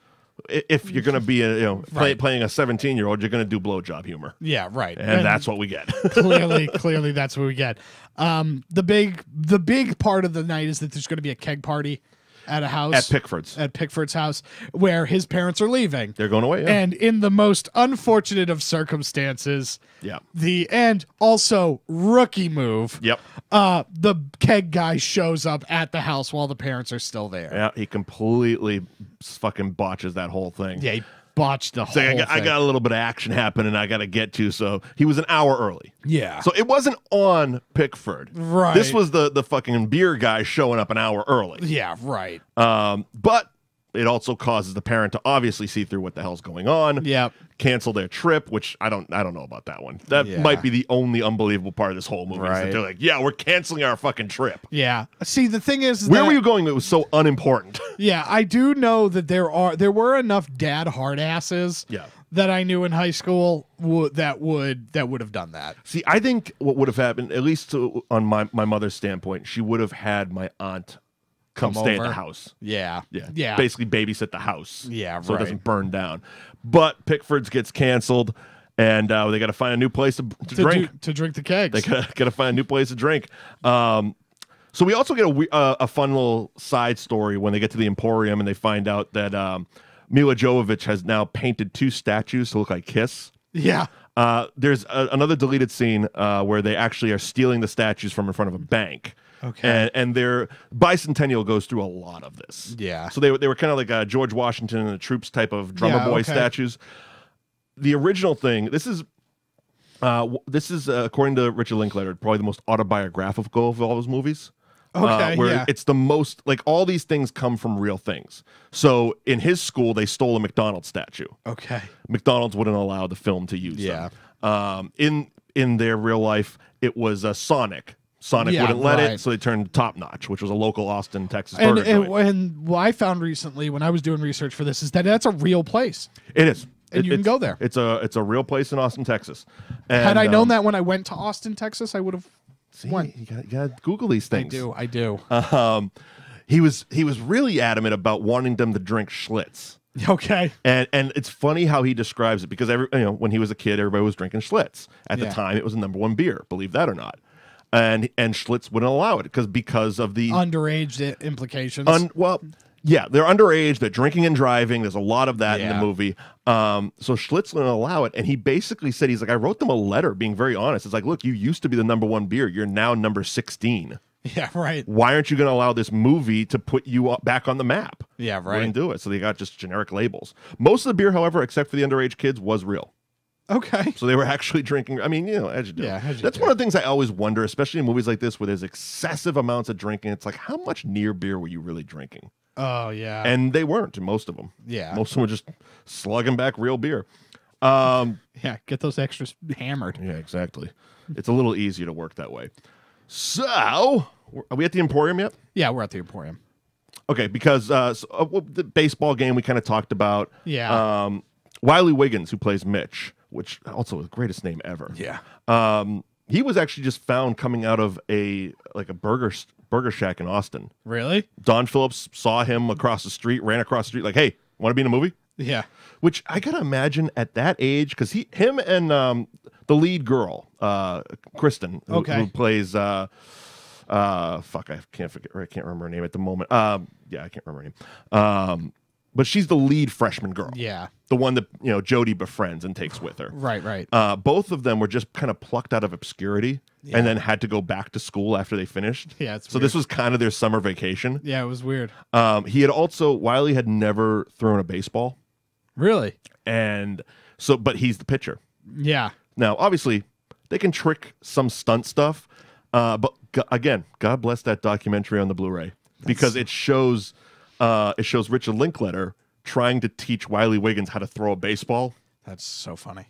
if you're going to be a, you know play, Right. playing a 17 year old, you're going to do blowjob humor, Yeah, right. and, that's what we get. clearly clearly that's what we get. Um the big the big part of the night is that there's going to be a keg party at a house At Pickford's, at Pickford's house where his parents are leaving. they're going away. Yeah. And in the most unfortunate of circumstances, yeah. the and also rookie move. Yep. Uh the keg guy shows up at the house while the parents are still there. Yeah. He completely fucking botches that whole thing. Yeah, he botched the whole I, got, I got a little bit of action happening I got to get to. So he was an hour early. yeah. So it wasn't on Pickford. Right. This was the the fucking beer guy showing up an hour early. yeah, right. Um, but it also causes the parent to obviously see through what the hell's going on. Yep. Cancel their trip, which I don't I don't know about that one. That Yeah. might be the only unbelievable part of this whole movie. Right. they're like, yeah, we're canceling our fucking trip. Yeah. See, the thing is, Where that- were you going that was so unimportant? Yeah, I do know that there are there were enough dad hardasses Yeah. that I knew in high school that would that would have done that. See, I think what would have happened, at least to, on my, my mother's standpoint, she would have had my aunt come, Come stay at the house. Yeah. Yeah. Yeah. Basically babysit the house. Yeah, So it doesn't burn down. But Pickford's gets canceled and uh, they got to find a new place to, to, to drink. do- to drink the kegs. They got to find a new place to drink. Um, so we also get a, uh, a fun little side story when they get to the Emporium and they find out that um, Milla Jovovich has now painted two statues to look like Kiss. yeah. Uh, there's a, another deleted scene uh, where they actually are stealing the statues from in front of a bank. Okay. And, and their bicentennial goes through a lot of this. Yeah. So they, were- they were kind of like a George Washington and the troops type of drummer Yeah, boy okay. statues. The original thing, this is uh, this is uh, according to Richard Linklater, probably the most autobiographical of all his movies. Uh, Okay, where yeah. it's the most like all these things come from real things. So in his school, they stole a McDonald's statue. Okay. McDonald's wouldn't allow the film to use Yeah. Um, in in their real life, it was a Sonic. Sonic Yeah, wouldn't let it, so they turned Top Notch, which was a local Austin, Texas And, burger and, joint. and what I found recently when I was doing research for this is that that's a real place. It is, And It- you can go there. It's a it's a real place in Austin, Texas. Had And, I known um, that when I went to Austin, Texas, I would have. see, you got, you got to Google these things. I do. I do. Um, he was he was really adamant about wanting them to drink Schlitz. okay. And and it's funny how he describes it because every you know when he was a kid everybody was drinking Schlitz. At the time it was the number one beer, believe that or not. And and Schlitz wouldn't allow it because because of the Underage implications. un, well yeah, they're underage, they're drinking and driving. There's a lot of that in the movie. Um, so Schlitz wouldn't allow it. And he basically said, he's like, I wrote them a letter being very honest. It's like, look, you used to be the number one beer. You're now number 16. yeah. Right. Why aren't you going to allow this movie to put you up- back on the map? Yeah. Right. Wouldn't do it. So they got just generic labels. Most of the beer, however, except for the underage kids, was real. Okay. So they were actually drinking. I mean, you know, as you do. Yeah, as you That's do. one of the things I always wonder, especially in movies like this where there's excessive amounts of drinking. It's like, how much near beer were you really drinking? Oh yeah. And they weren't, most of them. yeah. Most of them were just slugging back real beer. Um, yeah. Get those extras hammered. yeah, exactly. It's a little easier to work that way. So, are we at the Emporium yet? Yeah. We're at the Emporium. Okay, because uh, so, uh, the baseball game we kind of talked about. Yeah. Um, Wiley Wiggins, who plays Mitch, which also the greatest name ever. Yeah. Um, he was actually just found coming out of a like a burger burger shack in Austin. Really? Don Phillips saw him across the street, ran across the street, like, "Hey, want to be in a movie?" Yeah. Which I gotta imagine at that age, because he, him, and um, the lead girl, uh, Christin, who, Okay. who plays uh, uh, fuck, I can't forget. I can't remember her name at the moment. Um, yeah, I can't remember her name. Um, but she's the lead freshman girl. Yeah. the one that you know Jody befriends and takes with her. Right. Right. Uh, both of them were just kind of plucked out of obscurity and then had to go back to school after they finished. Yeah, it's so this was kind of their summer vacation. yeah, it was weird. Um, he had also Wiley had never thrown a baseball, Really? and so but he's the pitcher. Yeah. Now, obviously, they can trick some stunt stuff, uh, but g- again, God bless that documentary on the Blu-ray because it shows uh, it shows Richard Linklater trying to teach Wiley Wiggins how to throw a baseball. That's so funny.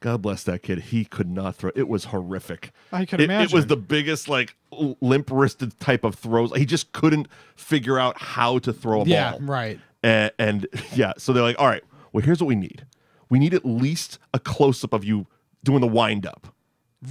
God bless that kid. He could not throw. It was horrific. I can it, it was the biggest, like limp-wristed type of throws. He just couldn't figure out how to throw a Yeah. ball. Yeah, right. And, and yeah, so they're like, all right, well, here's what we need. We need at least a close-up of you doing the wind-up.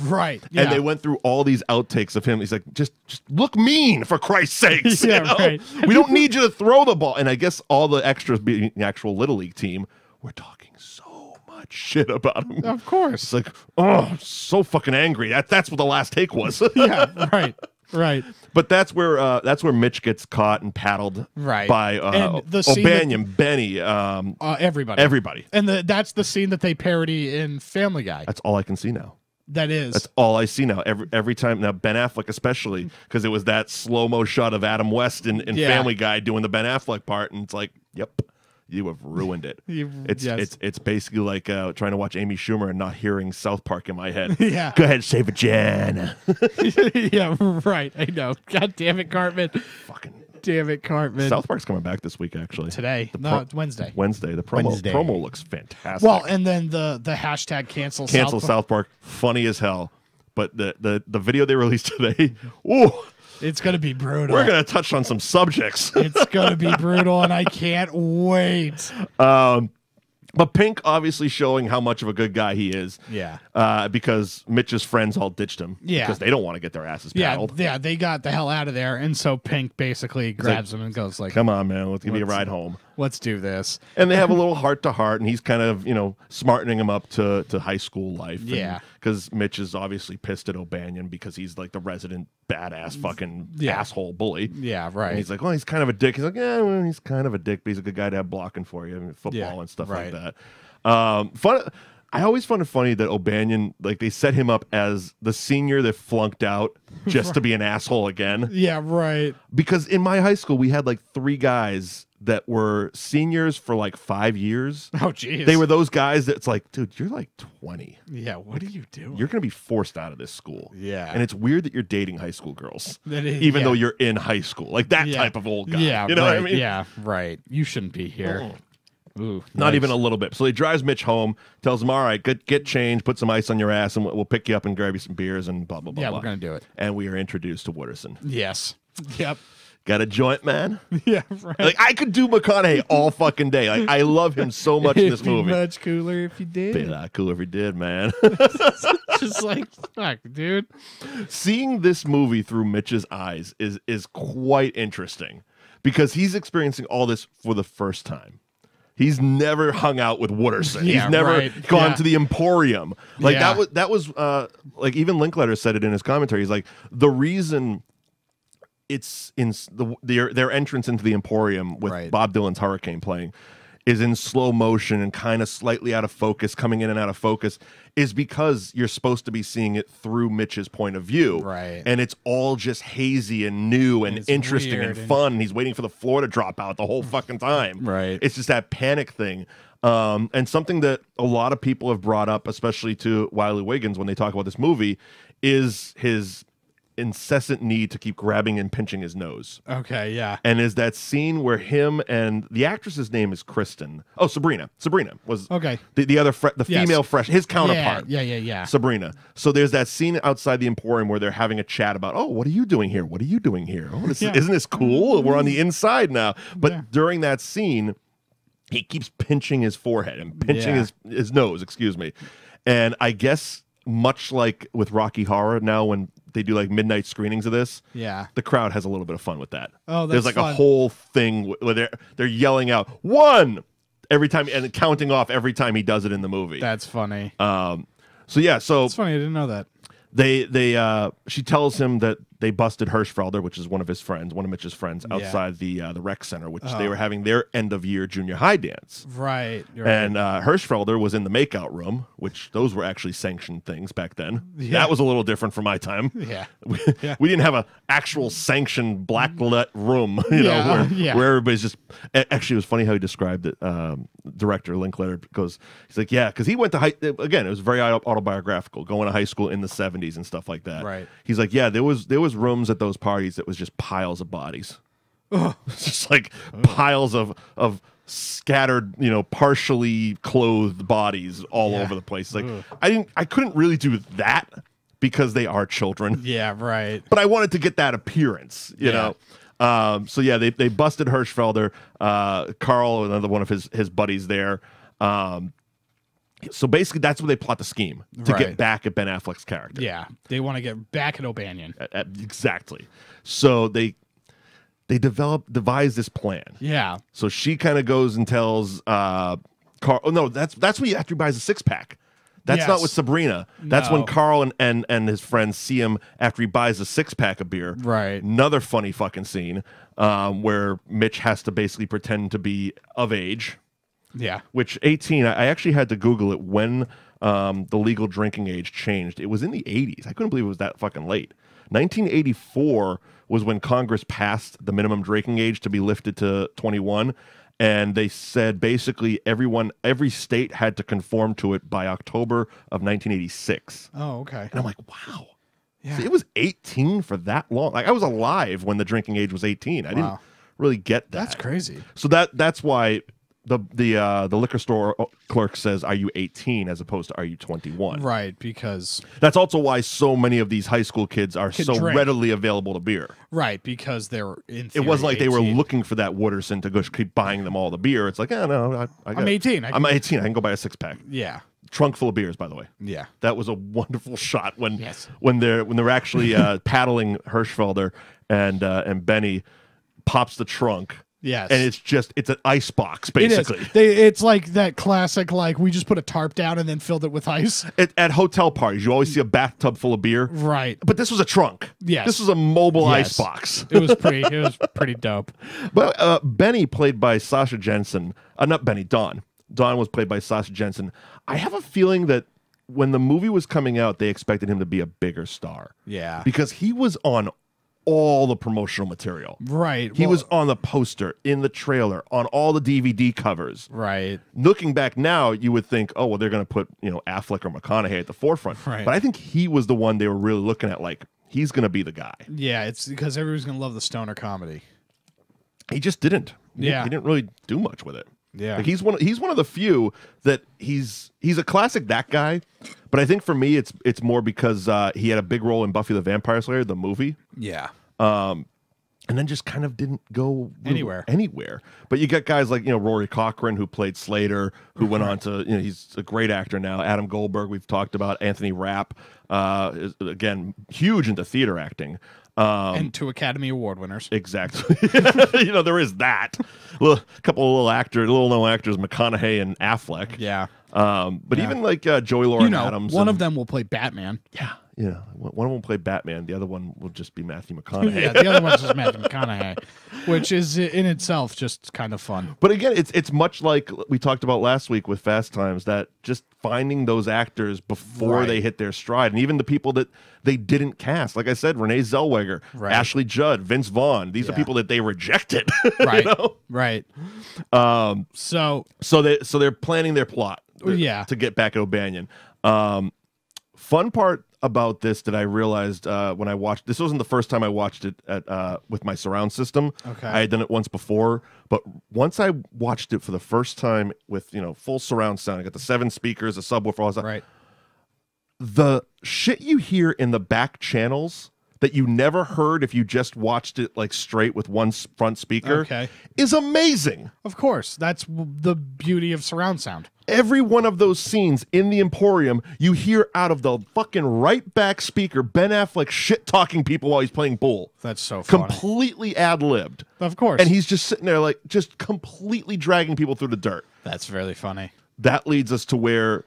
Right. Yeah. And they went through all these outtakes of him. He's like, just, just look mean for Christ's sakes. you Yeah, know? right. We don't need you to throw the ball. And I guess all the extras, being the actual little league team, were talking so much shit about him. of course. It's like, oh, I'm so fucking angry. That that's what the last take was. yeah. Right. Right. but that's where uh, that's where Mitch gets caught and paddled Right. by uh, And the scene that- Benny, um, Uh, everybody. everybody. and the, that's the scene that they parody in Family Guy. That's all I can see now. That is. That's all I see now. Every every time now Ben Affleck especially because it was that slow mo shot of Adam West in, in Yeah. Family Guy doing the Ben Affleck part, and it's like, yep, you have ruined it. It's yes. it's it's basically like uh, trying to watch Amy Schumer and not hearing South Park in my head. Yeah. Go ahead, save it, Jan. yeah. Right. I know. God damn it, Cartman. Fucking Damn it, Cartman. South Park's coming back this week actually. Today. The no, pro- it's Wednesday. Wednesday. The promo Wednesday. promo looks fantastic. Well, and then the the hashtag cancel cancel South South Park, funny as hell. But the the the video they released today, ooh, It's gonna be brutal. we're gonna touch on some subjects. it's gonna be brutal, and I can't wait. Um, but Pink obviously showing how much of a good guy he is. Yeah. Uh, because Mitch's friends all ditched him. Yeah. Because they don't want to get their asses paddled. yeah, yeah, they got the hell out of there, and so Pink basically grabs him and goes like, Come on, man. Let's give me a ride home. "Let's do this." And they have a little heart to heart, and he's kind of, you know, smartening him up to, to high school life. Yeah. Because Mitch is obviously pissed at O'Bannion because he's like the resident badass fucking Yeah. asshole bully. Yeah, And right. he's like, well, he's kind of a dick. He's like, yeah, well, he's kind of a dick, but he's a good guy to have blocking for you, I mean, football Yeah, and stuff right. like that. Um, fun. I always found it funny that O'Bannion, like, they set him up as the senior that flunked out just to be an asshole again. yeah, right. Because in my high school, we had like three guys that were seniors for like five years. Oh, jeez. They were those guys that's like, dude, you're like 20. Yeah. What are you doing? You're going to be forced out of this school. Yeah. And it's weird that you're dating high school girls, That is- even yeah. though you're in high school. Like that Yeah. type of old guy. Yeah, You know right. what I mean? Yeah, right. You shouldn't be here. Ooh, Not nice. even a little bit. So he drives Mitch home, tells him, all right, get, get change, put some ice on your ass, and we'll we'll pick you up and grab you some beers and blah, blah, blah. Yeah, blah. we're gonna do it. And we are introduced to Wooderson. Yes. Yep. Got a joint, man? Yeah. Right. Like, I could do McConaughey all fucking day. Like, I love him so much in this be movie. much cooler if you did. Be a lot cool if he did, man. Just like fuck, dude. Seeing this movie through Mitch's eyes is is quite interesting because he's experiencing all this for the first time. He's never hung out with Wooderson. Yeah, he's never right. gone Yeah. to the Emporium. Like Yeah. that was that was uh like even Linklater said it in his commentary. He's like the reason it's in the their their entrance into the Emporium with Right. Bob Dylan's Hurricane playing is in slow motion and kind of slightly out of focus, coming in and out of focus, is because you're supposed to be seeing it through Mitch's point of view. Right. And it's all just hazy and new and It's interesting and and- fun. He's waiting for the floor to drop out the whole fucking time. Right. It's just that panic thing. Um, and something that a lot of people have brought up, especially to Wiley Wiggins when they talk about this movie, is his incessant need to keep grabbing and pinching his nose Okay, yeah. and is that scene where him and the actress's name is Christin. Oh, Sabrina. Sabrina was Okay. the, the other fre- the Yes. female fresh his counterpart. Yeah, yeah, yeah, yeah. Sabrina. So there's that scene outside the Emporium where they're having a chat about, oh, what are you doing here? What are you doing here? Oh, this, Yeah. isn't this cool? We're on the inside now. But Yeah. during that scene, he keeps pinching his forehead and pinching his his nose. Excuse me. And I guess much like with Rocky Horror now, when they do like midnight screenings of this, Yeah. the crowd has a little bit of fun with that. Oh, there's like a whole thing where they're they're yelling out one every time and counting off every time he does it in the movie. That's funny. um, so yeah, so It's funny. I didn't know that. they they uh, she tells him that they busted Hirschfelder, which is one of his friends, one of Mitch's friends, outside the uh, the rec center, which they Oh. were having their end of year junior high dance. Right. You're right. And uh, Hirschfelder was in the makeout room, which those were actually sanctioned things back then. Yeah. That was a little different from my time. Yeah. We, Yeah. we didn't have a actual sanctioned blacklit room, you Yeah, know, where, yeah. where everybody's just. Actually, it was funny how he described it. Um, director Linklater goes, he's like, yeah, because he went to high. Again, it was very autobiographical, going to high school in the '70s and stuff like that. Right. He's like, yeah, there was there was rooms at those parties that was just piles of bodies. It's just like piles of of scattered, you know, partially clothed bodies all Yeah. over the place. Like I didn't I couldn't really do that because they are children. yeah. Right. But I wanted to get that appearance, you Yeah. know. Um, so yeah, they they busted Hirschfelder, uh, Carl, another one of his his buddies there. Um, so basically, that's where they plot the scheme to get back at Ben Affleck's character. Yeah. They want to get back at O'Bannion. At- at- exactly. So they they develop devise this plan. Yeah. So she kind of goes and tells uh Carl. Oh no, that's that's when he after he buys a six pack. That's not Yes. with Sabrina. That's when Carl and, and and his friends see him after he buys a six pack of beer. Right. Another funny fucking scene um, where Mitch has to basically pretend to be of age, Yeah. which 18, I actually had to Google it when um, the legal drinking age changed. It was in the 80s. I couldn't believe it was that fucking late. 1984 was when Congress passed the minimum drinking age to be lifted to 21. And they said basically everyone, every state had to conform to it by October of 1986. Oh, okay. And I'm like, wow. Yeah. See, it was 18 for that long. Like I was alive when the drinking age was 18. I didn't really get that. That's crazy. So that that's why the the uh, the liquor store clerk says, "Are you 18?" as opposed to "Are you 21?" Right. Because That's also why so many of these high school kids are so drink. readily available to beer. right because they're in. It wasn't like they were looking for that Wooderson to go keep buying them all the beer. It's like, oh no, I, I got, I'm 18. I I'm 18. I can go buy a six pack, Yeah. trunk full of beers. By the way, Yeah. that was a wonderful shot when Yes. when they're when they're actually uh, paddling Hirschfelder and uh, and Benny pops the trunk. Yes. And it's just it's an ice box It is. basically. They, it's like that classic, like we just put a tarp down and then filled it with ice. At, at hotel parties, you always see a bathtub full of beer, Right. but this was a trunk. Yes. this was a mobile Yes. ice box. It was pretty. it was pretty dope. But uh, Benny, played by Sasha Jenson, uh, not Benny, Don. Don was played by Sasha Jenson. I have a feeling that when the movie was coming out, they expected him to be a bigger star Yeah. because he was on all the promotional material. Right. He well, was on the poster, in the trailer, on all the DVD covers. right. Looking back now, you would think, oh, well, they're going to put you know Affleck or McConaughey at the forefront. Right. But I think he was the one they were really looking at. Like he's going to be the guy. Yeah. It's because everyone's gonna love the stoner comedy. He just didn't. He- Yeah. he didn't really do much with it. Yeah. Like he's one. He's one of the few that he's he's a classic that guy. But I think for me, it's it's more because uh, he had a big role in Buffy the Vampire Slayer, the movie, Yeah. and then just kind of didn't go Anywhere. Anywhere. But you got guys like you know Rory Cochrane who played Slater, who went on to you know he's a great actor now. Adam Goldberg, we've talked about. Anthony Rapp, uh, is, again huge into theater acting. Um, and two Academy Award winners. Exactly. you know, there is that. A couple of little actors, little known actors, McConaughey and Affleck. Yeah. Um, but Yeah. even like uh, Joey Lauren You know, Adams. one and- of them will play Batman. Yeah. You know, one one of them will play Batman. The other one will just be Matthew McConaughey. yeah. The other one's just Matthew McConaughey, which is in itself just kind of fun. But again, it's it's much like we talked about last week with Fast Times that just finding those actors before Right. they hit their stride, and even the people that they didn't cast. Like I said, Renee Zellweger, Right. Ashley Judd, Vince Vaughn. These are people that they rejected. Right. you know? Right. Um, So so they so they're planning their plot. Yeah. To get back at O'Bannion. Um, fun part about this that I realized uh, when I watched this wasn't the first time I watched it at uh, with my surround system. Okay. I had done it once before, but once I watched it for the first time with you know full surround sound, I got the seven speakers, the subwoofer, all that. right. The shit you hear in the back channels that you never heard if you just watched it like straight with one front speaker Okay. is amazing. Of course, that's the beauty of surround sound. every one of those scenes in the Emporium, you hear out of the fucking right back speaker Ben Affleck shit talking people while he's playing Bull. That's so funny. Completely ad libbed. of course, And he's just sitting there, like, just completely dragging people through the dirt. that's really funny. That leads us to where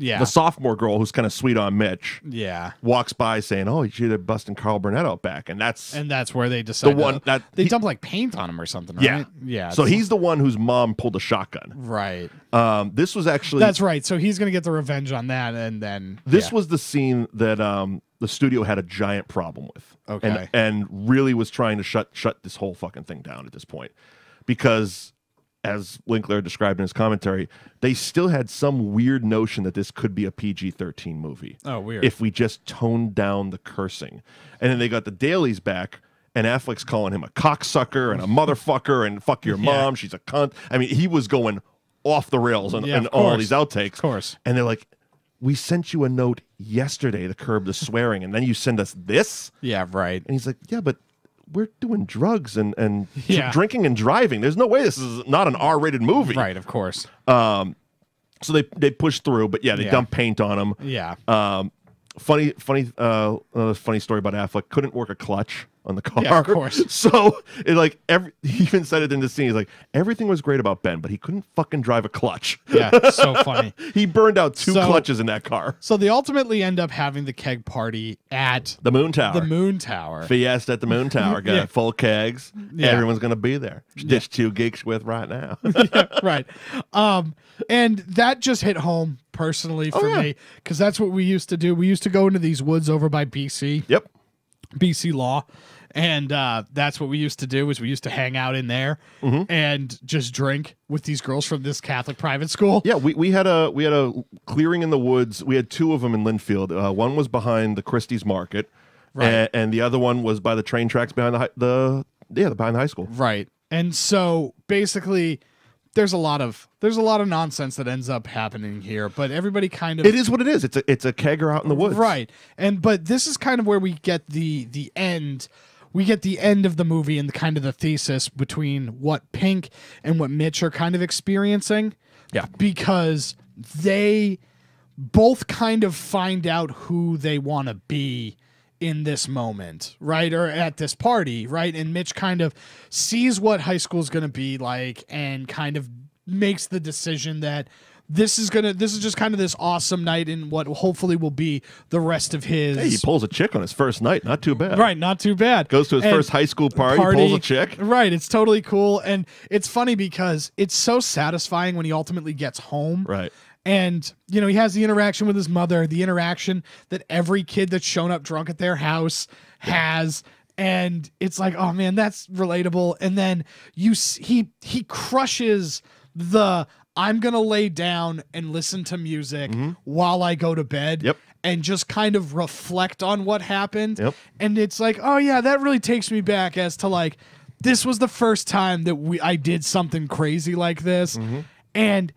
Yeah. The sophomore girl who's kind of sweet on Mitch yeah. walks by saying, "Oh, you have busting Carl Burnett out back," and that's And that's where they decide. the one to- that they he- dump like paint on him or something, right? yeah Yeah. So he's the one whose mom pulled a shotgun. right. Um, this was actually That's right. So he's gonna get the revenge on that, and then this yeah. was the scene that um, the studio had a giant problem with. Okay. And, and really was trying to shut shut this whole fucking thing down at this point. Because as Linkler described in his commentary, they still had some weird notion that this could be a PG 13 movie. Oh, weird. If we just toned down the cursing. And then they got the dailies back, and Affleck's calling him a cocksucker and a motherfucker and fuck your mom. She's a cunt. I mean, he was going off the rails and, Yeah, and all these outtakes. Of course. And they're like, we sent you a note yesterday to curb the swearing, and then you send us this? yeah, right. And he's like, yeah, but we're doing drugs and, and Yeah. drinking and driving. There's no way this is not an R rated movie. Right, of course. So they, they pushed through, but yeah, they Yeah. dumped paint on him. Yeah. Um, funny, funny, uh, uh, funny story about Affleck. Couldn't work a clutch on the car. Yeah, of course. So it like every he even said it in the scene. He's like, everything was great about Ben, but he couldn't fucking drive a clutch. yeah, so funny. he burned out two So- clutches in that car. So they ultimately end up having the keg party at The Moon Tower. the Moon Tower. Fiesta at the Moon Tower. Got Yeah. full kegs. Yeah. Everyone's gonna be there. Ditch two geeks with right now. right. Um, and that just hit home personally for Oh, yeah. me because that's what we used to do. We used to go into these woods over by BC, yep. BC Law, and uh, that's what we used to do. Is we used to hang out in there Mm-hmm. and just drink with these girls from this Catholic private school. Yeah, we, we had a we had a clearing in the woods. We had two of them in Lynnfield. Uh, one was behind the Christie's Market, Right. and, and the other one was by the train tracks behind the the yeah behind the high school. Right. And so basically there's a lot of there's a lot of nonsense that ends up happening here, but everybody kind of It is what it is. It's a it's a kegger out in the woods. Right. And but this is kind of where we get the the end we get the end of the movie and the kind of the thesis between what Pink and what Mitch are kind of experiencing. Yeah. Because they both kind of find out who they want to be in this moment, right? Or at this party, right? And Mitch kind of sees what high school is going to be like and kind of makes the decision that this is going to this is just kind of this awesome night in what hopefully will be the rest of his Hey, he pulls a chick on his first night. Not too bad. Right, not too bad. Goes to his And- first high school party, pulls a chick. Right, it's totally cool and it's funny because it's so satisfying when he ultimately gets home. Right. And you know, he has the interaction with his mother, the interaction that every kid that's shown up drunk at their house has and it's like, "Oh man, that's relatable." And then you he he crushes the I'm going to lay down and listen to music while I go to bed. Yep. and just kind of reflect on what happened. Yep. And it's like, oh yeah, that really takes me back as to like this was the first time that we I did something crazy like this. Mm-hmm. And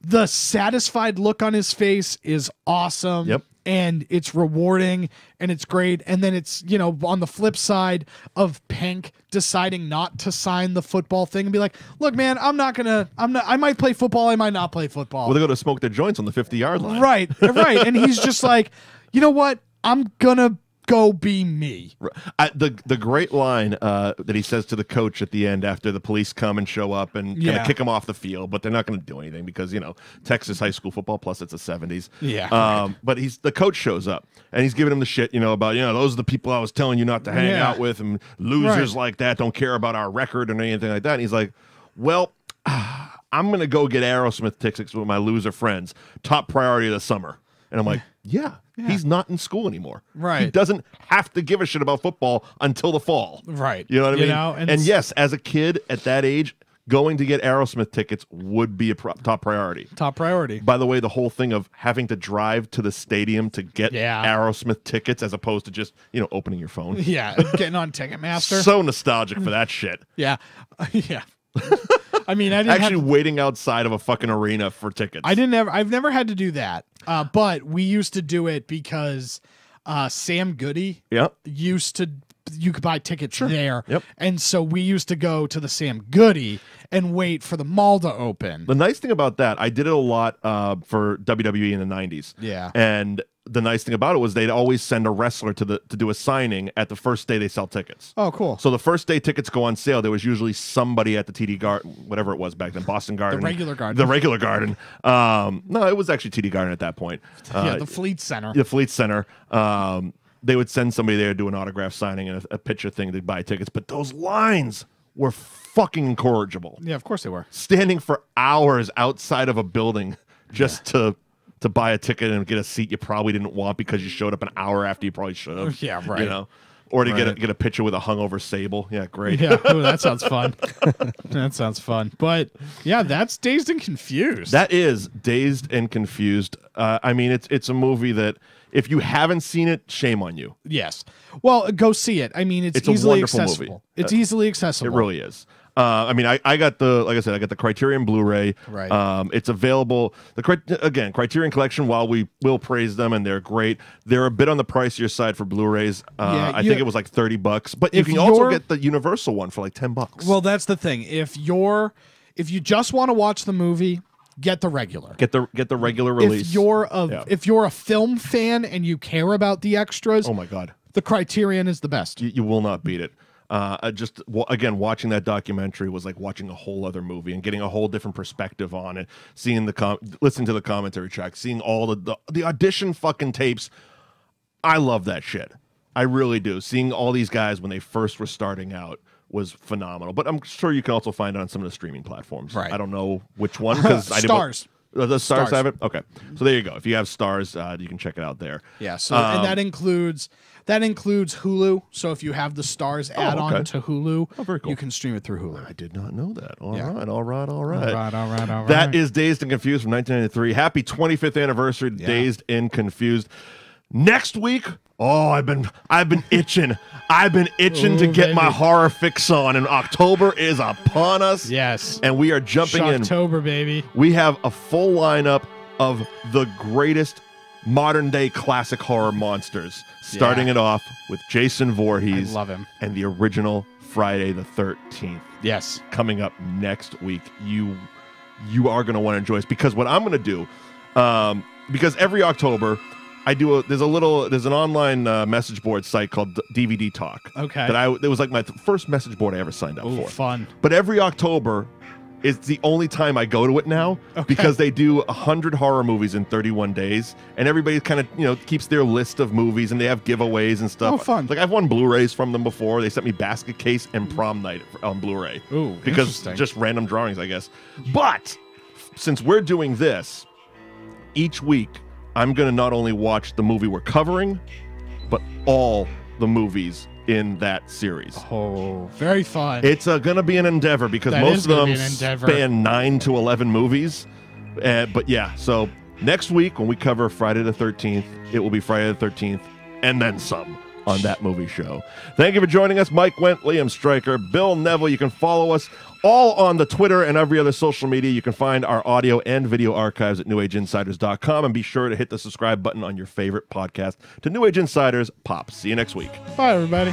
the satisfied look on his face is awesome. Yep. And it's rewarding and it's great. And then it's, you know, on the flip side of Pink deciding not to sign the football thing and be like, look, man, I'm not gonna I'm not I might play football, I might not play football. Well, they go to smoke their joints on the fifty yard line. Right, right. And he's just like, you know what? I'm gonna go be me. I, the the great line uh, that he says to the coach at the end after the police come and show up and kind Yeah. of kick him off the field, but they're not going to do anything because you know Texas high school football. Plus, it's the seventies. Yeah. Um, but he's the coach shows up and he's giving him the shit, you know, about you know those are the people I was telling you not to hang Yeah. out with, and losers Right. like that don't care about our record or anything like that. And he's like, well. I'm gonna go get Aerosmith tickets with my loser friends. Top priority of the summer. And I'm like, yeah, he's not in school anymore. Right. He doesn't have to give a shit about football until the fall. Right. You know what I You mean? know, and and yes, as a kid at that age, going to get Aerosmith tickets would be a pro- top priority. Top priority. By the way, the whole thing of having to drive to the stadium to get Yeah. Aerosmith tickets as opposed to just, you know, opening your phone. Yeah, getting on Ticketmaster. so nostalgic for that shit. yeah, yeah. I mean, I didn't Actually have, waiting outside of a fucking arena for tickets. I didn't ever. I've never had to do that. Uh, but we used to do it because uh, Sam Goody Yeah. used to. You could buy tickets there, Yep. and so we used to go to the Sam Goody and wait for the mall to open. The nice thing about that, I did it a lot uh, for WWE in the '90s. Yeah. and the nice thing about it was they'd always send a wrestler to the to do a signing at the first day they sell tickets. Oh, cool. So the first day tickets go on sale, there was usually somebody at the TD Garden, whatever it was back then, Boston Garden, the regular garden. the regular garden. Um, no, it was actually TD Garden at that point. yeah, Uh, the Fleet Center. the Fleet Center. Um, they would send somebody there to do an autograph signing and a, a picture thing. They'd buy tickets, but those lines were fucking incorrigible. Yeah, of course they were. Standing for hours outside of a building just to to buy a ticket and get a seat you probably didn't want because you showed up an hour after you probably should have. Yeah, right. You know, or to get a, get a picture with a hungover sable. Yeah, great. Yeah, Ooh, that sounds fun. that sounds fun. But yeah, that's dazed and confused. That is dazed and confused. Uh, I mean, it's it's a movie that if you haven't seen it, shame on you. yes. Well, go see it. I mean, it's, It's a easily wonderful movie. accessible. It's easily accessible. It really is. Uh, I mean, I, I got the like I said, I got the Criterion Blu-ray. Right. Um, it's available. The again Criterion Collection. While we will praise them and they're great, they're a bit on the pricier side for Blu-rays. Uh, Yeah, I think it was like thirty bucks, but you can also get the Universal one for like ten bucks. Well, that's the thing. If you're if you just want to watch the movie, get the regular. get the get the regular release. If you're a Yeah. if you're a film fan and you care about the extras, oh my god, the Criterion is the best. you, you will not beat it. Uh, I just again watching that documentary was like watching a whole other movie and getting a whole different perspective on it. Seeing the com- listening to the commentary track, seeing all the, the the audition fucking tapes. I love that shit. I really do. Seeing all these guys when they first were starting out was phenomenal. But I'm sure you can also find it on some of the streaming platforms. Right. I don't know which one because I didn't. Starz. Uh, The Starz, Starz. have it. Okay, so there you go. If you have Starz, uh, you can check it out there. Yeah. So Um, and that includes that includes Hulu. So if you have the Starz oh, add-on okay. to Hulu, Oh, cool. you can stream it through Hulu. I did not know that. All right, Yeah. all right, all right. All right, all right, all That right. is Dazed and Confused from 1993. Happy 25th anniversary Yeah. Dazed and Confused. Next week, oh, I've been I've been itching. I've been itching to Ooh, get my horror fix on, and October is upon us. Yes. And we are jumping in. October, baby. We have a full lineup of the greatest modern day classic horror monsters. Starting Yeah. it off with Jason Voorhees I love him. and the original Friday the 13th Yes. coming up next week. You you are going to want to enjoy this because what I'm going to do, um, because every October I do a there's a little there's an online uh, message board site called DVD Talk. Okay. That I it was like my th- first message board I ever signed up Ooh, for. fun. But every October is the only time I go to it now Okay. because they do 100 horror movies in 31 days and everybody kind of, you know, keeps their list of movies and they have giveaways and stuff. Oh, fun. Like I've won Blu-rays from them before. They sent me Basket Case and Prom Night on Blu-ray. Ooh, because interesting. just random drawings, I guess. But since we're doing this each week, I'm going to not only watch the movie we're covering, but all the movies in that series. Oh, very fun. It's uh, going to be an endeavor because That most is of gonna them be an endeavor. span nine to eleven movies. Uh, but yeah, so next week when we cover Friday the Thirteenth, it will be Friday the Thirteenth and then some on that movie show. Thank you for joining us, Mike Wendt, Liam Stryker, Bill Neville. You can follow us all on the Twitter and every other social media. You can find our audio and video archives at newageinsiders.com and be sure to hit the subscribe button on your favorite podcast to New Age Insiders Pop. See you next week. Bye, everybody.